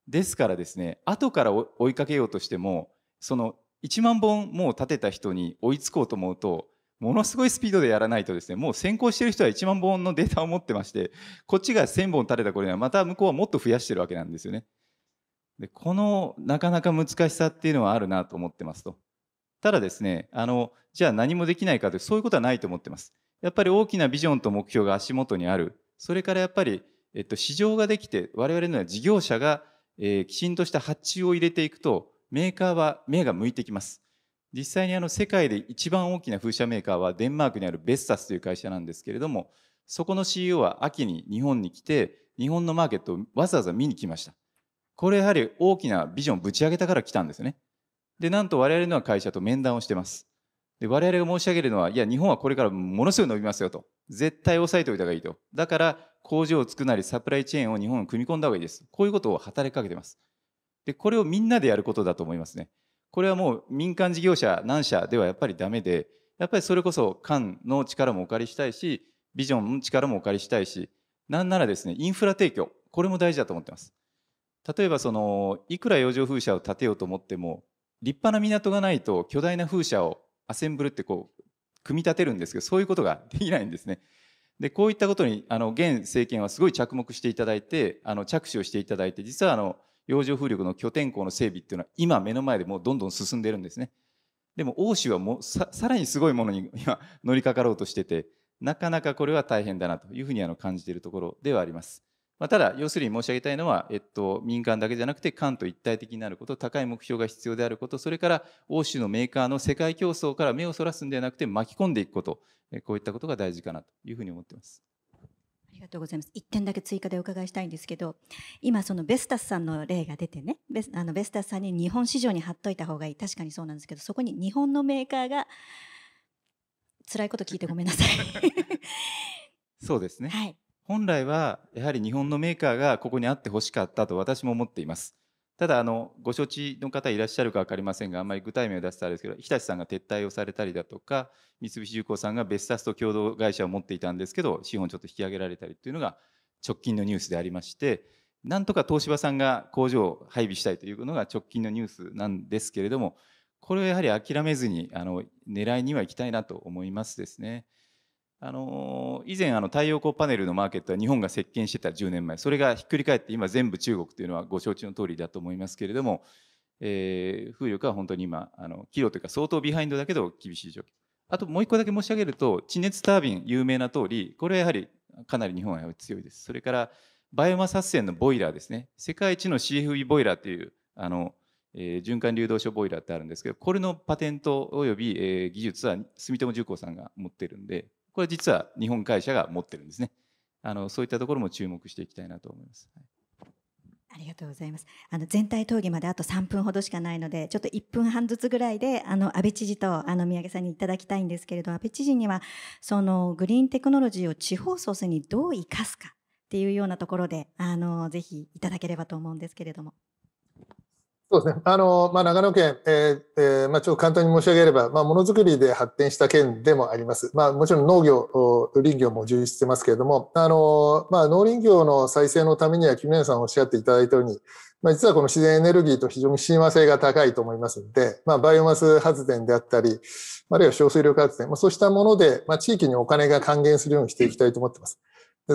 ですからですね後から追いかけようとしてもその1万本もう立てた人に追いつこうと思うとものすごいスピードでやらないとですねもう先行してる人は1万本のデータを持ってましてこっちが1000本立てた頃にはまた向こうはもっと増やしてるわけなんですよね。でこのなかなか難しさっていうのはあるなと思ってますと。ただですねあのじゃあ何もできないかというそういうことはないと思ってます。やっぱり大きなビジョンと目標が足元にあるそれからやっぱり、えっと、市場ができて我々のような事業者が、えー、きちんとした発注を入れていくとメーカーは目が向いてきます。実際にあの世界で一番大きな風車メーカーはデンマークにあるベスタスという会社なんですけれどもそこの CEO は秋に日本に来て日本のマーケットをわざわざ見に来ました。これやはり大きなビジョンをぶち上げたから来たんですね。で、なんと我々の会社と面談をしてます。で、我々が申し上げるのは、いや、日本はこれからものすごい伸びますよと。絶対押さえておいた方がいいと。だから工場を作るなりサプライチェーンを日本に組み込んだ方がいいです。こういうことを働きかけてます。で、これをみんなでやることだと思いますね。これはもう民間事業者何社ではやっぱりダメで、やっぱりそれこそ官の力もお借りしたいし、ビジョンの力もお借りしたいし、なんならですね、インフラ提供、これも大事だと思ってます。例えばそのいくら洋上風車を建てようと思っても立派な港がないと巨大な風車をアセンブルってこう組み立てるんですけどそういうことができないんですね。でこういったことにあの現政権はすごい着目していただいてあの着手をしていただいて実はあの洋上風力の拠点港の整備っていうのは今目の前でもうどんどん進んでるんですね。でも欧州はもうさらにすごいものに <laughs> 今乗りかかろうとしててなかなかこれは大変だなというふうにあの感じているところではあります。まあ、ただ、要するに申し上げたいのは、えっと、民間だけじゃなくて、官と一体的になること、高い目標が必要であること、それから欧州のメーカーの世界競争から目をそらすんではなくて、巻き込んでいくこと、こういったことが大事かなというふうに思っています。ありりがとうございます。1点だけ追加でお伺いしたいんですけど、今そのベスタスさんの例が出てね、ベスあのベスタスさんに日本市場に貼っといた方がいい。確かにそうなんですけど、そこに日本のメーカーが辛いこと聞いてごめんなさい。<laughs> そうですね。はい。本来はやはり日本のメーカーがここにあってほしかったと私も思っています。ただあのご承知の方いらっしゃるか分かりませんがあんまり具体名を出すとあれですけど日立さんが撤退をされたりだとか三菱重工さんがベスタスと共同会社を持っていたんですけど資本ちょっと引き上げられたりというのが直近のニュースでありましてなんとか東芝さんが工場を配備したいというのが直近のニュースなんですけれどもこれをやはり諦めずにあの狙いには行きたいなと思いますですね。あの以前あの太陽光パネルのマーケットは日本が席巻してた10年前それがひっくり返って今全部中国というのはご承知の通りだと思いますけれども、えー、風力は本当に今あの岐路というか相当ビハインドだけど厳しい状況。あともう一個だけ申し上げると地熱タービン有名な通りこれはやはりかなり日本は強いです。それからバイオマス発電のボイラーですね。世界一の CFE ボイラーというあの、えー、循環流動所ボイラーってあるんですけどこれのパテントおよび、えー、技術は住友重工さんが持ってるんでこれ実は日本会社が持ってるんですね。あのそういったところも注目していきたいなと思います。ありがとうございます。あの全体討議まであと3分ほどしかないので、ちょっと1分半ずつぐらいで、あの安倍知事とあの宮家さんにいただきたいんですけれど、安倍知事にはそのグリーンテクノロジーを地方創生にどう生かすかっていうようなところで、あのぜひいただければと思うんですけれども。そうですね。あの、まあ、長野県、えーえー、まあ、ちょっと簡単に申し上げれば、まあ、ものづくりで発展した県でもあります。まあ、もちろん農業、林業も充実してますけれども、あの、まあ、農林業の再生のためには、木村さんおっしゃっていただいたように、まあ、実はこの自然エネルギーと非常に親和性が高いと思いますので、まあ、バイオマス発電であったり、あるいは小水力発電、まあ、そうしたもので、まあ、地域にお金が還元するようにしていきたいと思っています。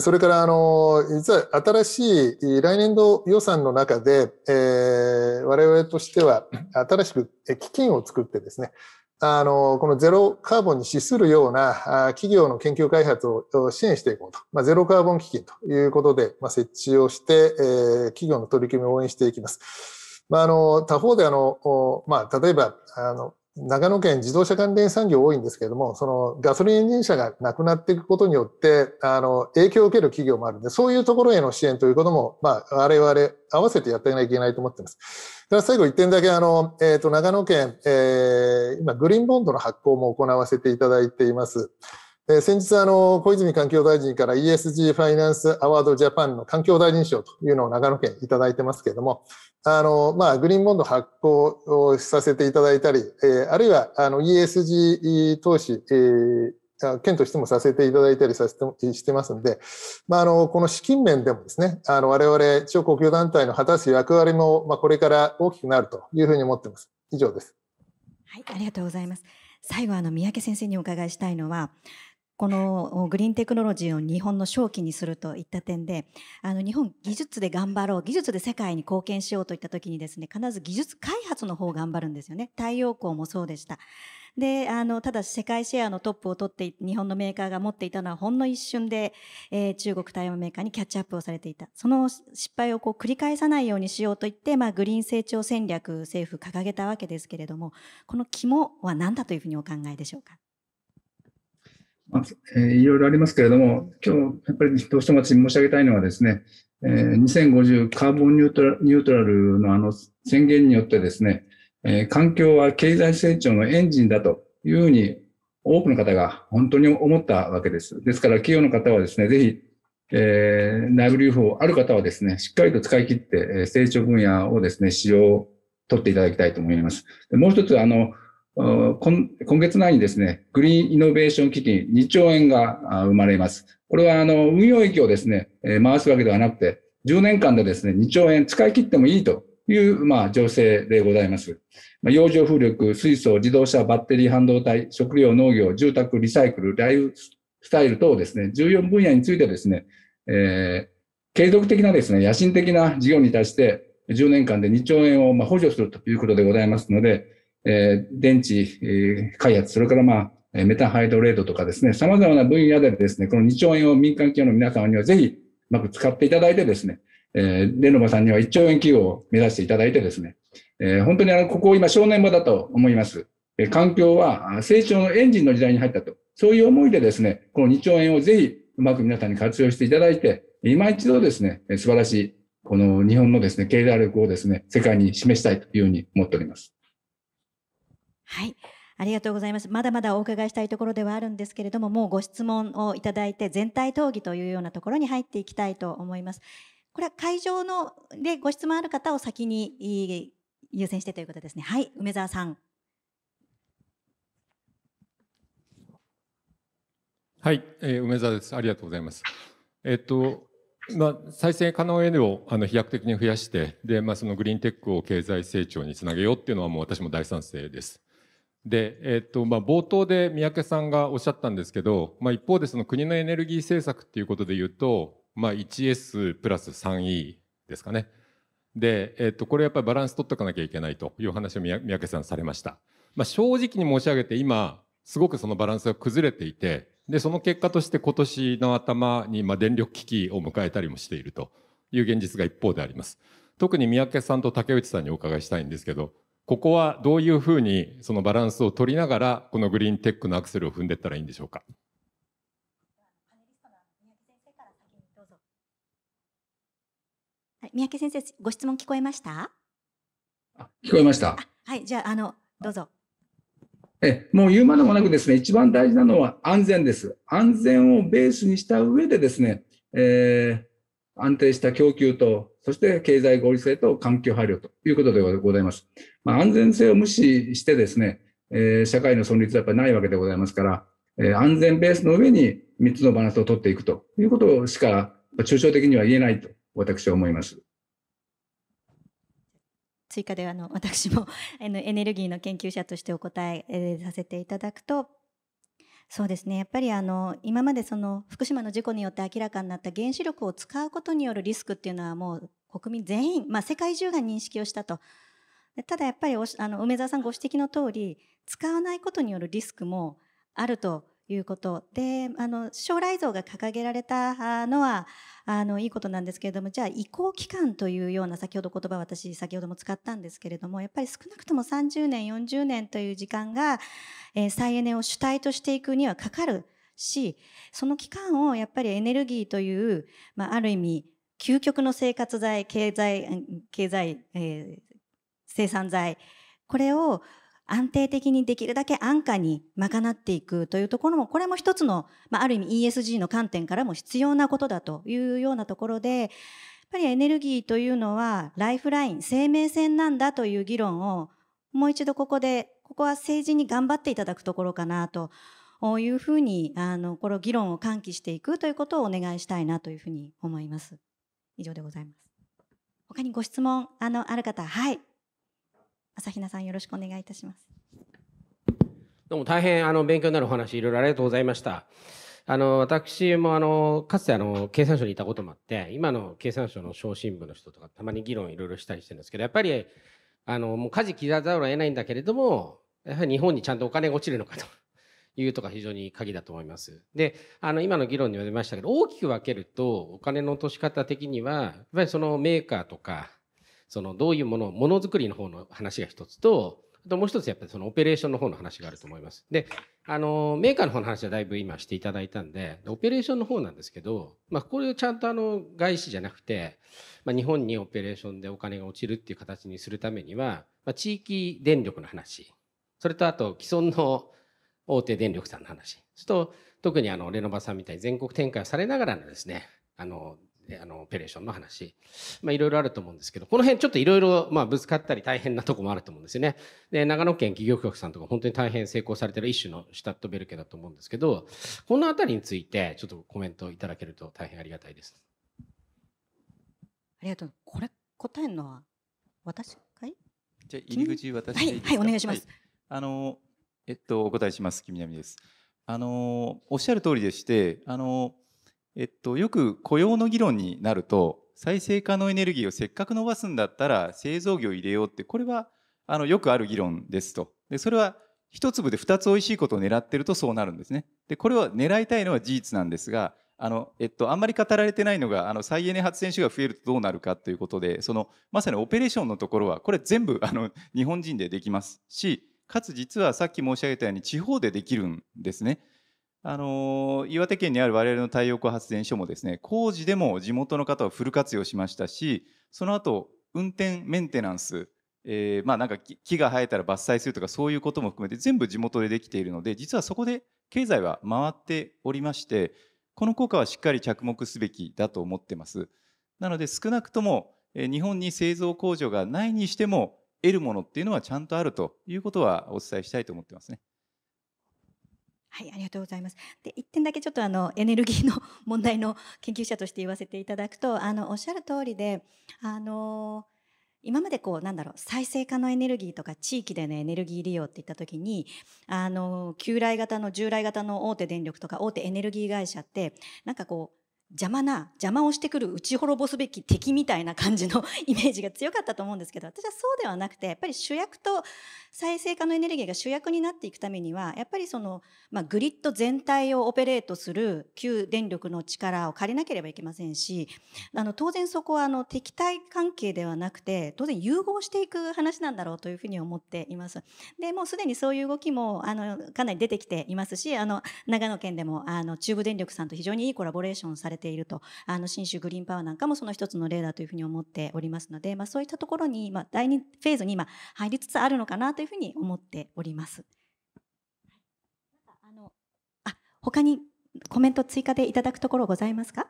それから、あの、実は新しい来年度予算の中で、えー、我々としては <clears throat> 新しく基金を作ってですね、あの、このゼロカーボンに資するような企業の研究開発を支援していこうと。まあ、ゼロカーボン基金ということで、まあ、設置をして、えー、企業の取り組みを応援していきます。まあ、あの、他方であの、まあ、例えば、あの、長野県自動車関連産業多いんですけれども、そのガソリンエンジン車がなくなっていくことによって、あの、影響を受ける企業もあるんで、そういうところへの支援ということも、まあ、我々合わせてやっていかなきゃいけないと思っています。ただ最後一点だけ、あの、えっ、ー、と、長野県、えー、今、グリーンボンドの発行も行わせていただいています。えー、先日、あの、小泉環境大臣から ESG ファイナンスアワードジャパンの環境大臣賞というのを長野県いただいてますけれども、あの、まあ、グリーンボンド発行をさせていただいたり、えー、あるいは、あの、ESG 投資、えー、県としてもさせていただいたりさせてしてますんで、まあ、あの、この資金面でもですね、あの、我々、地方公共団体の果たす役割も、まあ、これから大きくなるというふうに思っています。以上です。はい、ありがとうございます。最後、あの、三宅先生にお伺いしたいのは、このグリーンテクノロジーを日本の正気にするといった点であの日本技術で頑張ろう技術で世界に貢献しようといった時にですね必ず技術開発の方を頑張るんですよね。太陽光もそうでした。であのただ世界シェアのトップを取って日本のメーカーが持っていたのはほんの一瞬で、えー、中国台湾メーカーにキャッチアップをされていた。その失敗をこう繰り返さないようにしようといって、まあ、グリーン成長戦略政府掲げたわけですけれどもこの肝は何だというふうにお考えでしょうか？えー、いろいろありますけれども、今日やっぱりどうしても申し上げたいのはですね、えー、2050カーボンニュートラニュートラルのあの宣言によってですね、えー、環境は経済成長のエンジンだというふうに多くの方が本当に思ったわけです。ですから企業の方はですね、ぜひ、えー、内部留保ある方はですね、しっかりと使い切って、成長分野をですね、使用を取っていただきたいと思います。でもう一つ、あの、今月内にですね、グリーンイノベーション基金2兆円が生まれます。これはあの運用益をですね、回すわけではなくて、10年間でですね、2兆円使い切ってもいいという、まあ、情勢でございます。洋上風力、水素、自動車、バッテリー、半導体、食料、農業、住宅、リサイクル、ライフスタイル等ですね、14分野についてですね、えー、継続的なですね、野心的な事業に対して10年間で2兆円を補助するということでございますので、えー、電池、え、開発、それからまあ、メタハイドレートとかですね、様々な分野でですね、この2兆円を民間企業の皆様にはぜひ、うまく使っていただいてですね、えー、レノバさんには1兆円企業を目指していただいてですね、えー、本当にあの、ここ今正念場だと思います。えー、環境は成長のエンジンの時代に入ったと。そういう思いでですね、この2兆円をぜひうまく皆さんに活用していただいて、今一度ですね、素晴らしい、この日本のですね、経済力をですね、世界に示したいというふうに思っております。はい。ありがとうございます。まだまだお伺いしたいところではあるんですけれども、もうご質問をいただいて、全体討議というようなところに入っていきたいと思います。これは会場のでご質問ある方を先に優先してということですね。はい、梅沢さん。はい、えー、梅沢です。ありがとうございます。えっと、まあ、再生可能エネをあの飛躍的に増やして、で、まあ、そのグリーンテックを経済成長につなげようっていうのはもう私も大賛成です。で、えっと、まあ、冒頭で三宅さんがおっしゃったんですけど、まあ、一方でその国のエネルギー政策っていうことで言うと、まあ、1S プラス 3E ですかね。で、えっと、これやっぱりバランス取っておかなきゃいけないという話を三宅さんされました。まあ、正直に申し上げて今、すごくそのバランスが崩れていて、で、その結果として今年の頭に、まあ、電力危機を迎えたりもしているという現実が一方であります。特に三宅さんと竹内さんにお伺いしたいんですけど、ここはどういうふうにそのバランスを取りながら、このグリーンテックのアクセルを踏んでいったらいいんでしょうか？三宅先生、ご質問聞こえました？聞こえました。はい、じゃあ、あの、どうぞ。え、もう言うまでもなくですね、一番大事なのは安全です。安全をベースにした上でですね、えー、安定した供給と、そして経済合理性と環境配慮ということでございます。まあ、安全性を無視してですね、え、社会の存立はやっぱりないわけでございますから、え、安全ベースの上に3つのバランスを取っていくということしか、抽象的には言えないと私は思います。追加であの私もエネルギーの研究者としてお答ええさせていただくとそうですねやっぱりあの今までその福島の事故によって明らかになった原子力を使うことによるリスクっていうのはもう国民全員、まあ、世界中が認識をしたと。ただやっぱりあの梅沢さんご指摘の通り使わないことによるリスクもあるということ。であの将来像が掲げられたのはあのいいことなんですけれどもじゃあ移行期間というような先ほど言葉私先ほども使ったんですけれどもやっぱり少なくとも30年40年という時間が、えー、再エネを主体としていくにはかかるしその期間をやっぱりエネルギーという、まあ、ある意味究極の生活材経済経済、えー、生産材これを安定的にできるだけ安価に賄っていくというところもこれも一つの、まあ、ある意味 ESG の観点からも必要なことだというようなところでやっぱりエネルギーというのはライフライン生命線なんだという議論をもう一度ここでここは政治に頑張っていただくところかなというふうにあのこの議論を喚起していくということをお願いしたいなというふうに思います。以上でございます。他にご質問あのある方はい朝比奈さんよろしくお願いいたします。どうも大変あの勉強になるお話いろいろありがとうございました。あの私もあのかつてあの経産省にいたこともあって今の経産省の小新聞の人とかたまに議論いろいろしたりしてるんですけどやっぱりあのもう舵切らざるを得ないんだけれどもやはり日本にちゃんとお金が落ちるのかというとこが非常に鍵だと思います。であの今の議論にも出ましたけど大きく分けるとお金の落とし方的にはやっぱりそのメーカーとかそのどういうものものづくりの方の話が一つとあともう一つやっぱりそのオペレーションの方の話があると思います。であのメーカーの方の話はだいぶ今していただいたんでオペレーションの方なんですけど、まあ、これをちゃんとあの外資じゃなくて、まあ、日本にオペレーションでお金が落ちるっていう形にするためには、まあ、地域電力の話それとあと既存の大手電力さんの話そと特にあのレノバさんみたいに全国展開をされながらのですねあのあのオペレーションの話、まあ、いろいろあると思うんですけどこの辺ちょっといろいろまあぶつかったり大変なとこもあると思うんですよね。で長野県企業局さんとか本当に大変成功されてる一種のシュタットベルケだと思うんですけどこの辺りについてちょっとコメントいただけると大変ありがたいです。ありがとう。これ答えるのは私かい？じゃ入り口私はい、はい、お願いします、はい、あのえっとお答えします君南です。あのおっしゃる通りでしてあのえっと、よく雇用の議論になると再生可能エネルギーをせっかく伸ばすんだったら製造業入れようってこれはあのよくある議論ですと。でそれは一粒で二つおいしいことを狙ってるとそうなるんですね。でこれを狙いたいのは事実なんですがあの、えっと、あんまり語られてないのがあの再エネ発電所が増えるとどうなるかということでそのまさにオペレーションのところはこれ全部あの日本人でできますしかつ実はさっき申し上げたように地方でできるんですね。あの岩手県にある我々の太陽光発電所もですね工事でも地元の方をフル活用しましたしその後運転メンテナンス、えー、まあなんか木が生えたら伐採するとかそういうことも含めて全部地元でできているので実はそこで経済は回っておりましてこの効果はしっかり着目すべきだと思ってます。なので少なくとも日本に製造工場がないにしても得るものっていうのはちゃんとあるということはお伝えしたいと思ってますね。はい、ありがとうございます。で、一点だけちょっとあのエネルギーの問題の研究者として言わせていただくと、あのおっしゃる通りで、あの今までこうなんだろう再生可能エネルギーとか地域でのエネルギー利用っていった時にあの旧来型の従来型の大手電力とか大手エネルギー会社ってなんかこう邪魔な邪魔をしてくる打ち滅ぼすべき敵みたいな感じの <laughs> イメージが強かったと思うんですけど私はそうではなくてやっぱり主役と再生可能エネルギーが主役になっていくためにはやっぱりその、まあ、グリッド全体をオペレートする旧電力の力を借りなければいけませんしあの当然そこはあの敵対関係ではなくて当然融合していく話なんだろうというふうに思っています。でもうすでにそういう動きもあのかなり出てきていますしあの長野県でもあの中部電力さんと非常にいいコラボレーションされてているとあの新州グリーンパワーなんかもその一つの例だというふうに思っておりますので、まあ、そういったところに、まあ、第2フェーズに今入りつつあるのかなというふうに思っております。あのあ他にコメント追加でいただくところございますか？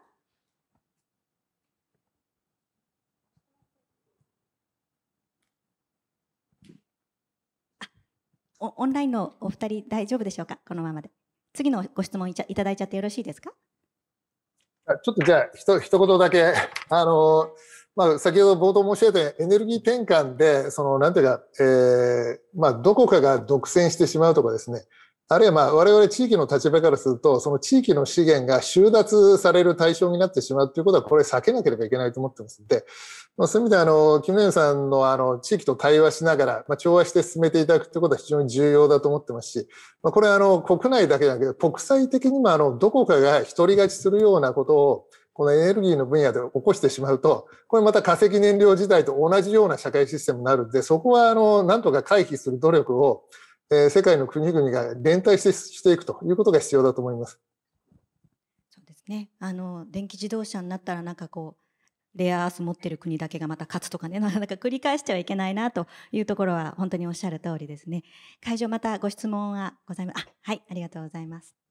オンラインのお二人大丈夫でしょうか？このままで。次のご質問いただいちゃってよろしいですか？ちょっとじゃあひと一言だけ <laughs> あのまあ、先ほど冒頭申し上げたエネルギー転換で、その、なんていうか、えー、まあ、どこかが独占してしまうとかですね、あるいはまあ、我々地域の立場からすると、その地域の資源が収奪される対象になってしまうということは、これ避けなければいけないと思ってます。んで、まあ、そういう意味で、あの、キム・ネンさんのあの、地域と対話しながら、まあ、調和して進めていただくということは非常に重要だと思ってますし、まあ、これはあの、国内だけじゃなくて、国際的にもあの、どこかが独り勝ちするようなことを、このエネルギーの分野で起こしてしまうと、これまた化石燃料時代と同じような社会システムになるんで、そこはあの、なんとか回避する努力を、えー、世界の国々が連帯してしていくということが必要だと思います。そうですね。あの、電気自動車になったらなんかこう、レアアース持ってる国だけがまた勝つとかね、<laughs> なかなか繰り返してはいけないなというところは本当におっしゃる通りですね。会場またご質問はございます。あ、はい、ありがとうございます。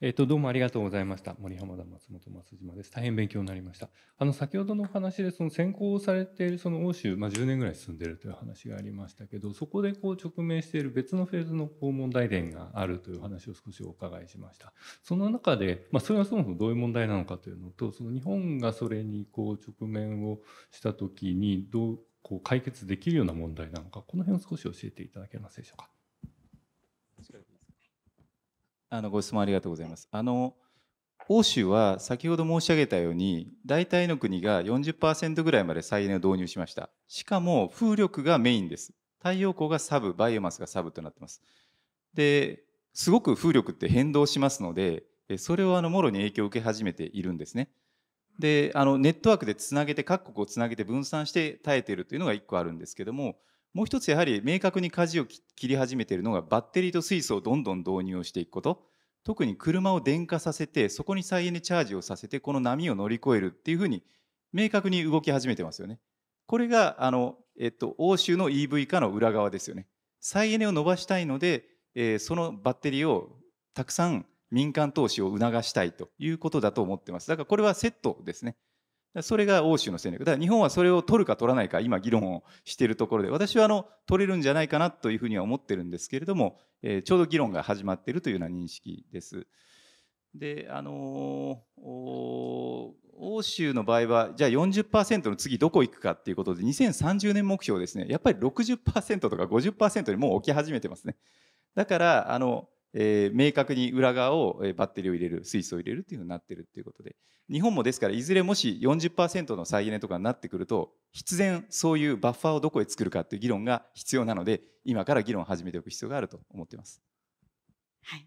えっ、と、どうもありがとうございました。森浜田松本松島です。大変勉強になりました。あの、先ほどのお話で、その先行されているその欧州、まあ、10年ぐらい進んでいるという話がありましたけど、そこでこう直面している別のフェーズのこう問題点があるという話を少しお伺いしました。その中で、まあ、それはそもそもどういう問題なのかというのと、その日本がそれにこう直面をしたときに、どうこう解決できるような問題なのか、この辺を少し教えていただけますでしょうか。あのご質問ありがとうございます。あの欧州は先ほど申し上げたように大体の国が40%ぐらいまで再エネを導入しました。しかも風力がメインです。太陽光がサブ、バイオマスがサブとなってます。で、すごく風力って変動しますので、それをあのもろに影響を受け始めているんですね。で、あのネットワークでつなげて各国をつなげて分散して耐えているというのが1個あるんですけども、もう一つやはり明確に舵を切り始めているのがバッテリーと水素をどんどん導入をしていくこと特に車を電化させてそこに再エネチャージをさせてこの波を乗り越えるっていうふうに明確に動き始めてますよね。これがあの、えっと、欧州の EV 化の裏側ですよね。再エネを伸ばしたいので、えー、そのバッテリーをたくさん民間投資を促したいということだと思ってます。だからこれはセットですね。それが欧州の戦略。だから日本はそれを取るか取らないか、今議論をしているところで、私はあの取れるんじゃないかなというふうには思ってるんですけれども、えー、ちょうど議論が始まっているというような認識です。で、あのー、欧州の場合は、じゃあ40%の次どこ行くかっていうことで、2030年目標ですね、やっぱり60%とか50%にもう起き始めてますね。だから、あの、えー、明確に裏側を、えー、バッテリーを入れる水素を入れるっていうふうになってるっていうことで。日本もですからいずれもし40%の再エネとかになってくると必然そういうバッファーをどこへ作るかっていう議論が必要なので今から議論を始めておく必要があると思っています。はい。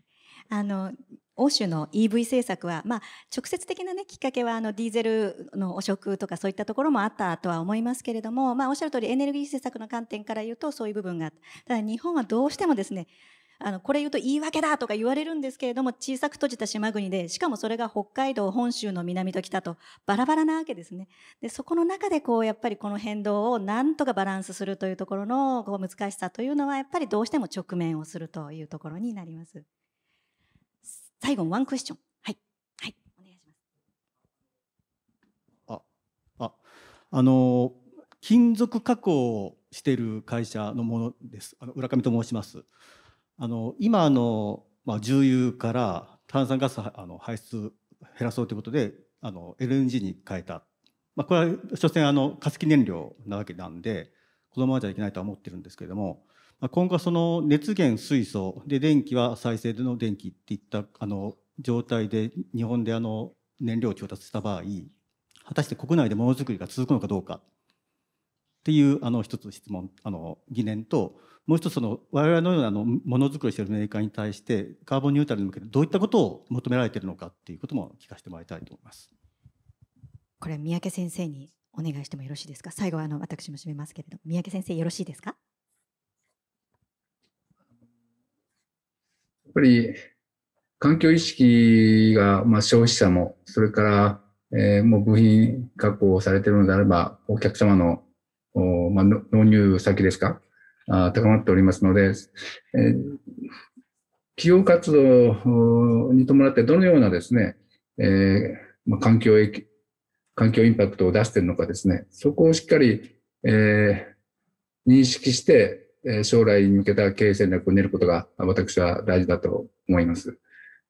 あの欧州の EV 政策は、まあ、直接的な、ね、きっかけはあのディーゼルの汚職とかそういったところもあったとは思いますけれども、まあ、おっしゃる通りエネルギー政策の観点から言うとそういう部分がただ日本はどうしてもですねあのこれ言うと言い訳だとか言われるんですけれども小さく閉じた島国でしかもそれが北海道本州の南と北とバラバラなわけですね。でそこの中でこうやっぱりこの変動をなんとかバランスするというところのこう難しさというのはやっぱりどうしても直面をするというところになります。最後ワンクエスチョン。はい。はい。お願いします。あ、あ、あの、金属加工をしている会社のものです。あの浦上と申します。あの今のまあ重油から炭酸ガスあの排出減らそうということであの LNG に変えた。まあこれは所詮あの化石燃料なわけなんでこのままじゃいけないとは思ってるんですけれども、まあ、今後はその熱源水素で電気は再生での電気っていったあの状態で日本であの燃料を調達した場合果たして国内でものづくりが続くのかどうかっていうあの一つ質問あの疑念ともう一つその我々のようなあのものづくりしているメーカーに対してカーボンニュートラルに向けてどういったことを求められているのかっていうことも聞かせてもらいたいと思います。これ三宅先生にお願いしてもよろしいですか？最後はあの私も締めますけれど、三宅先生よろしいですか？やっぱり環境意識が、まあ、消費者もそれから、えー、もう部品加工されているのであればお客様のまあ、納入先ですか？あ高まっておりますので、えー、企業活動に伴ってどのようなですね、えーまあ、環境環境インパクトを出しているのかですね、そこをしっかり、えー、認識して、将来に向けた経営戦略を練ることが私は大事だと思います。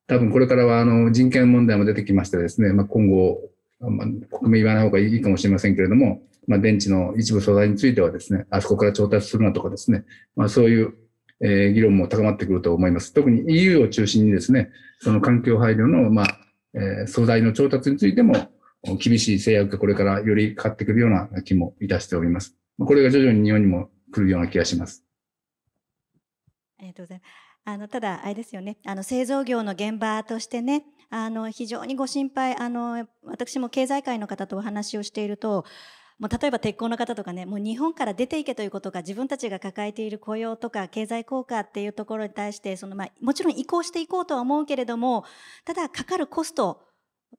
多分これからはあの人権問題も出てきましてですね、まあ、今後、まあ、国名言わない方がいいかもしれませんけれども、まあ、電池の一部素材についてはですね、あそこから調達するなとかですね、まあ、そういう、えー、議論も高まってくると思います。特に EU を中心にですね、その環境配慮の、まあ、えー、素材の調達についても、厳しい制約がこれからよりかかってくるような気もいたしております。これが徐々に日本にも来るような気がします。ありがとうございます。あのただあれですよねあの製造業の現場としてねあの非常にご心配あの私も経済界の方とお話をしているともう例えば鉄鋼の方とかねもう日本から出ていけということが自分たちが抱えている雇用とか経済効果っていうところに対してその、まあ、もちろん移行していこうとは思うけれどもただかかるコスト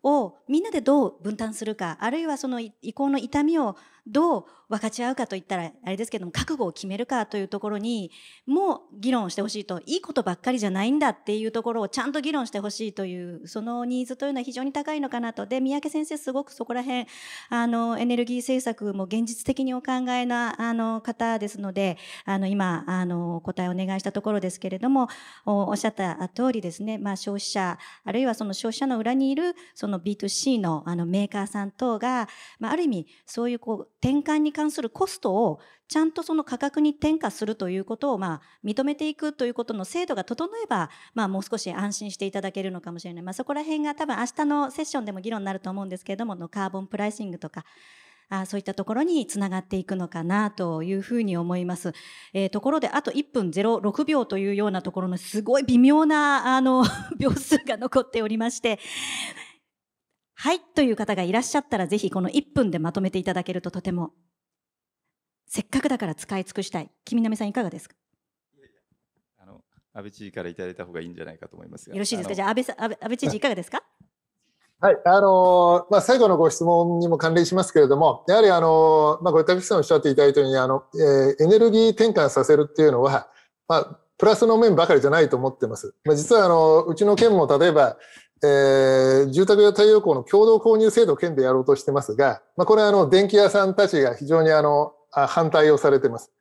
をみんなでどう分担するかあるいはその移行の痛みをどう分かち合うかといったらあれですけども覚悟を決めるかというところにも議論してほしいといいことばっかりじゃないんだっていうところをちゃんと議論してほしいというそのニーズというのは非常に高いのかなと。で三宅先生すごくそこら辺あのエネルギー政策も現実的にお考えなあの方ですのであの今あの答えをお願いしたところですけれどもおっしゃった通りですね、まあ、消費者あるいはその消費者の裏にいるその B2C のあのメーカーさん等が、まあ、ある意味そういうこう転換に関するコストをちゃんとその価格に転嫁するということをまあ認めていくということの制度が整えば、まあ、もう少し安心していただけるのかもしれない、まあ、そこら辺が多分明日のセッションでも議論になると思うんですけれどものカーボンプライシングとかあそういったところにつながっていくのかなというふうに思います。えー、ところであと1分06秒というようなところのすごい微妙なあの秒数が残っておりましてはいという方がいらっしゃったらぜひこの1分でまとめていただけるととてもせっかくだから使い尽くしたい。君並さんいかがですか？あの安倍知事からいただいた方がいいんじゃないかと思いますよろしいですか？じゃあ安倍さ安倍安倍知事いかがですか？<laughs> はい、あのまあ、最後のご質問にも関連しますけれども、やはりあのまあ、これ、田口さんおっしゃっていただいたように、あのえー、エネルギー転換させるっていうのは、まあ、プラスの面ばかりじゃないと思ってます。まあ、実はあのうちの県も例えば、えー、住宅用太陽光の共同購入制度県でやろうとしてますが、まあ、これはあの電気屋さんたちが非常にあの反対をされてます。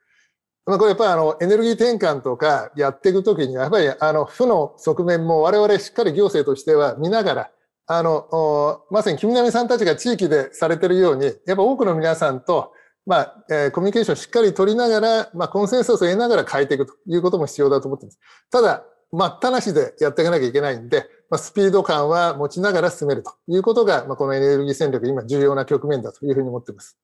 まあ、これやっぱりあのエネルギー転換とかやっていくときにはやっぱりあの負の側面も我々しっかり行政としては見ながらあのまさに君並さんたちが地域でされてるようにやっぱ多くの皆さんとまあ、え、コミュニケーションをしっかり取りながら、まあ、コンセンサスを得ながら変えていくということも必要だと思っています。ただ、待ったなしでやっていかなきゃいけないんで、まあ、スピード感は持ちながら進めるということが、まあ、このエネルギー戦略、今重要な局面だというふうに思っています。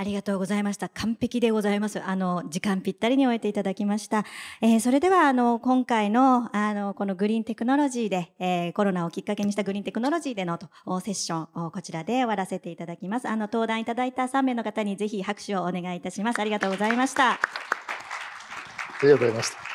ありがとうございました。完璧でございます。あの、時間ぴったりに終えていただきました。えー、それでは、あの、今回の、あの、このグリーンテクノロジーで、えー、コロナをきっかけにしたグリーンテクノロジーでのとセッションを、こちらで終わらせていただきます。あの、登壇いただいた3名の方にぜひ拍手をお願いいたします。ありがとうございました。ありがとうございました。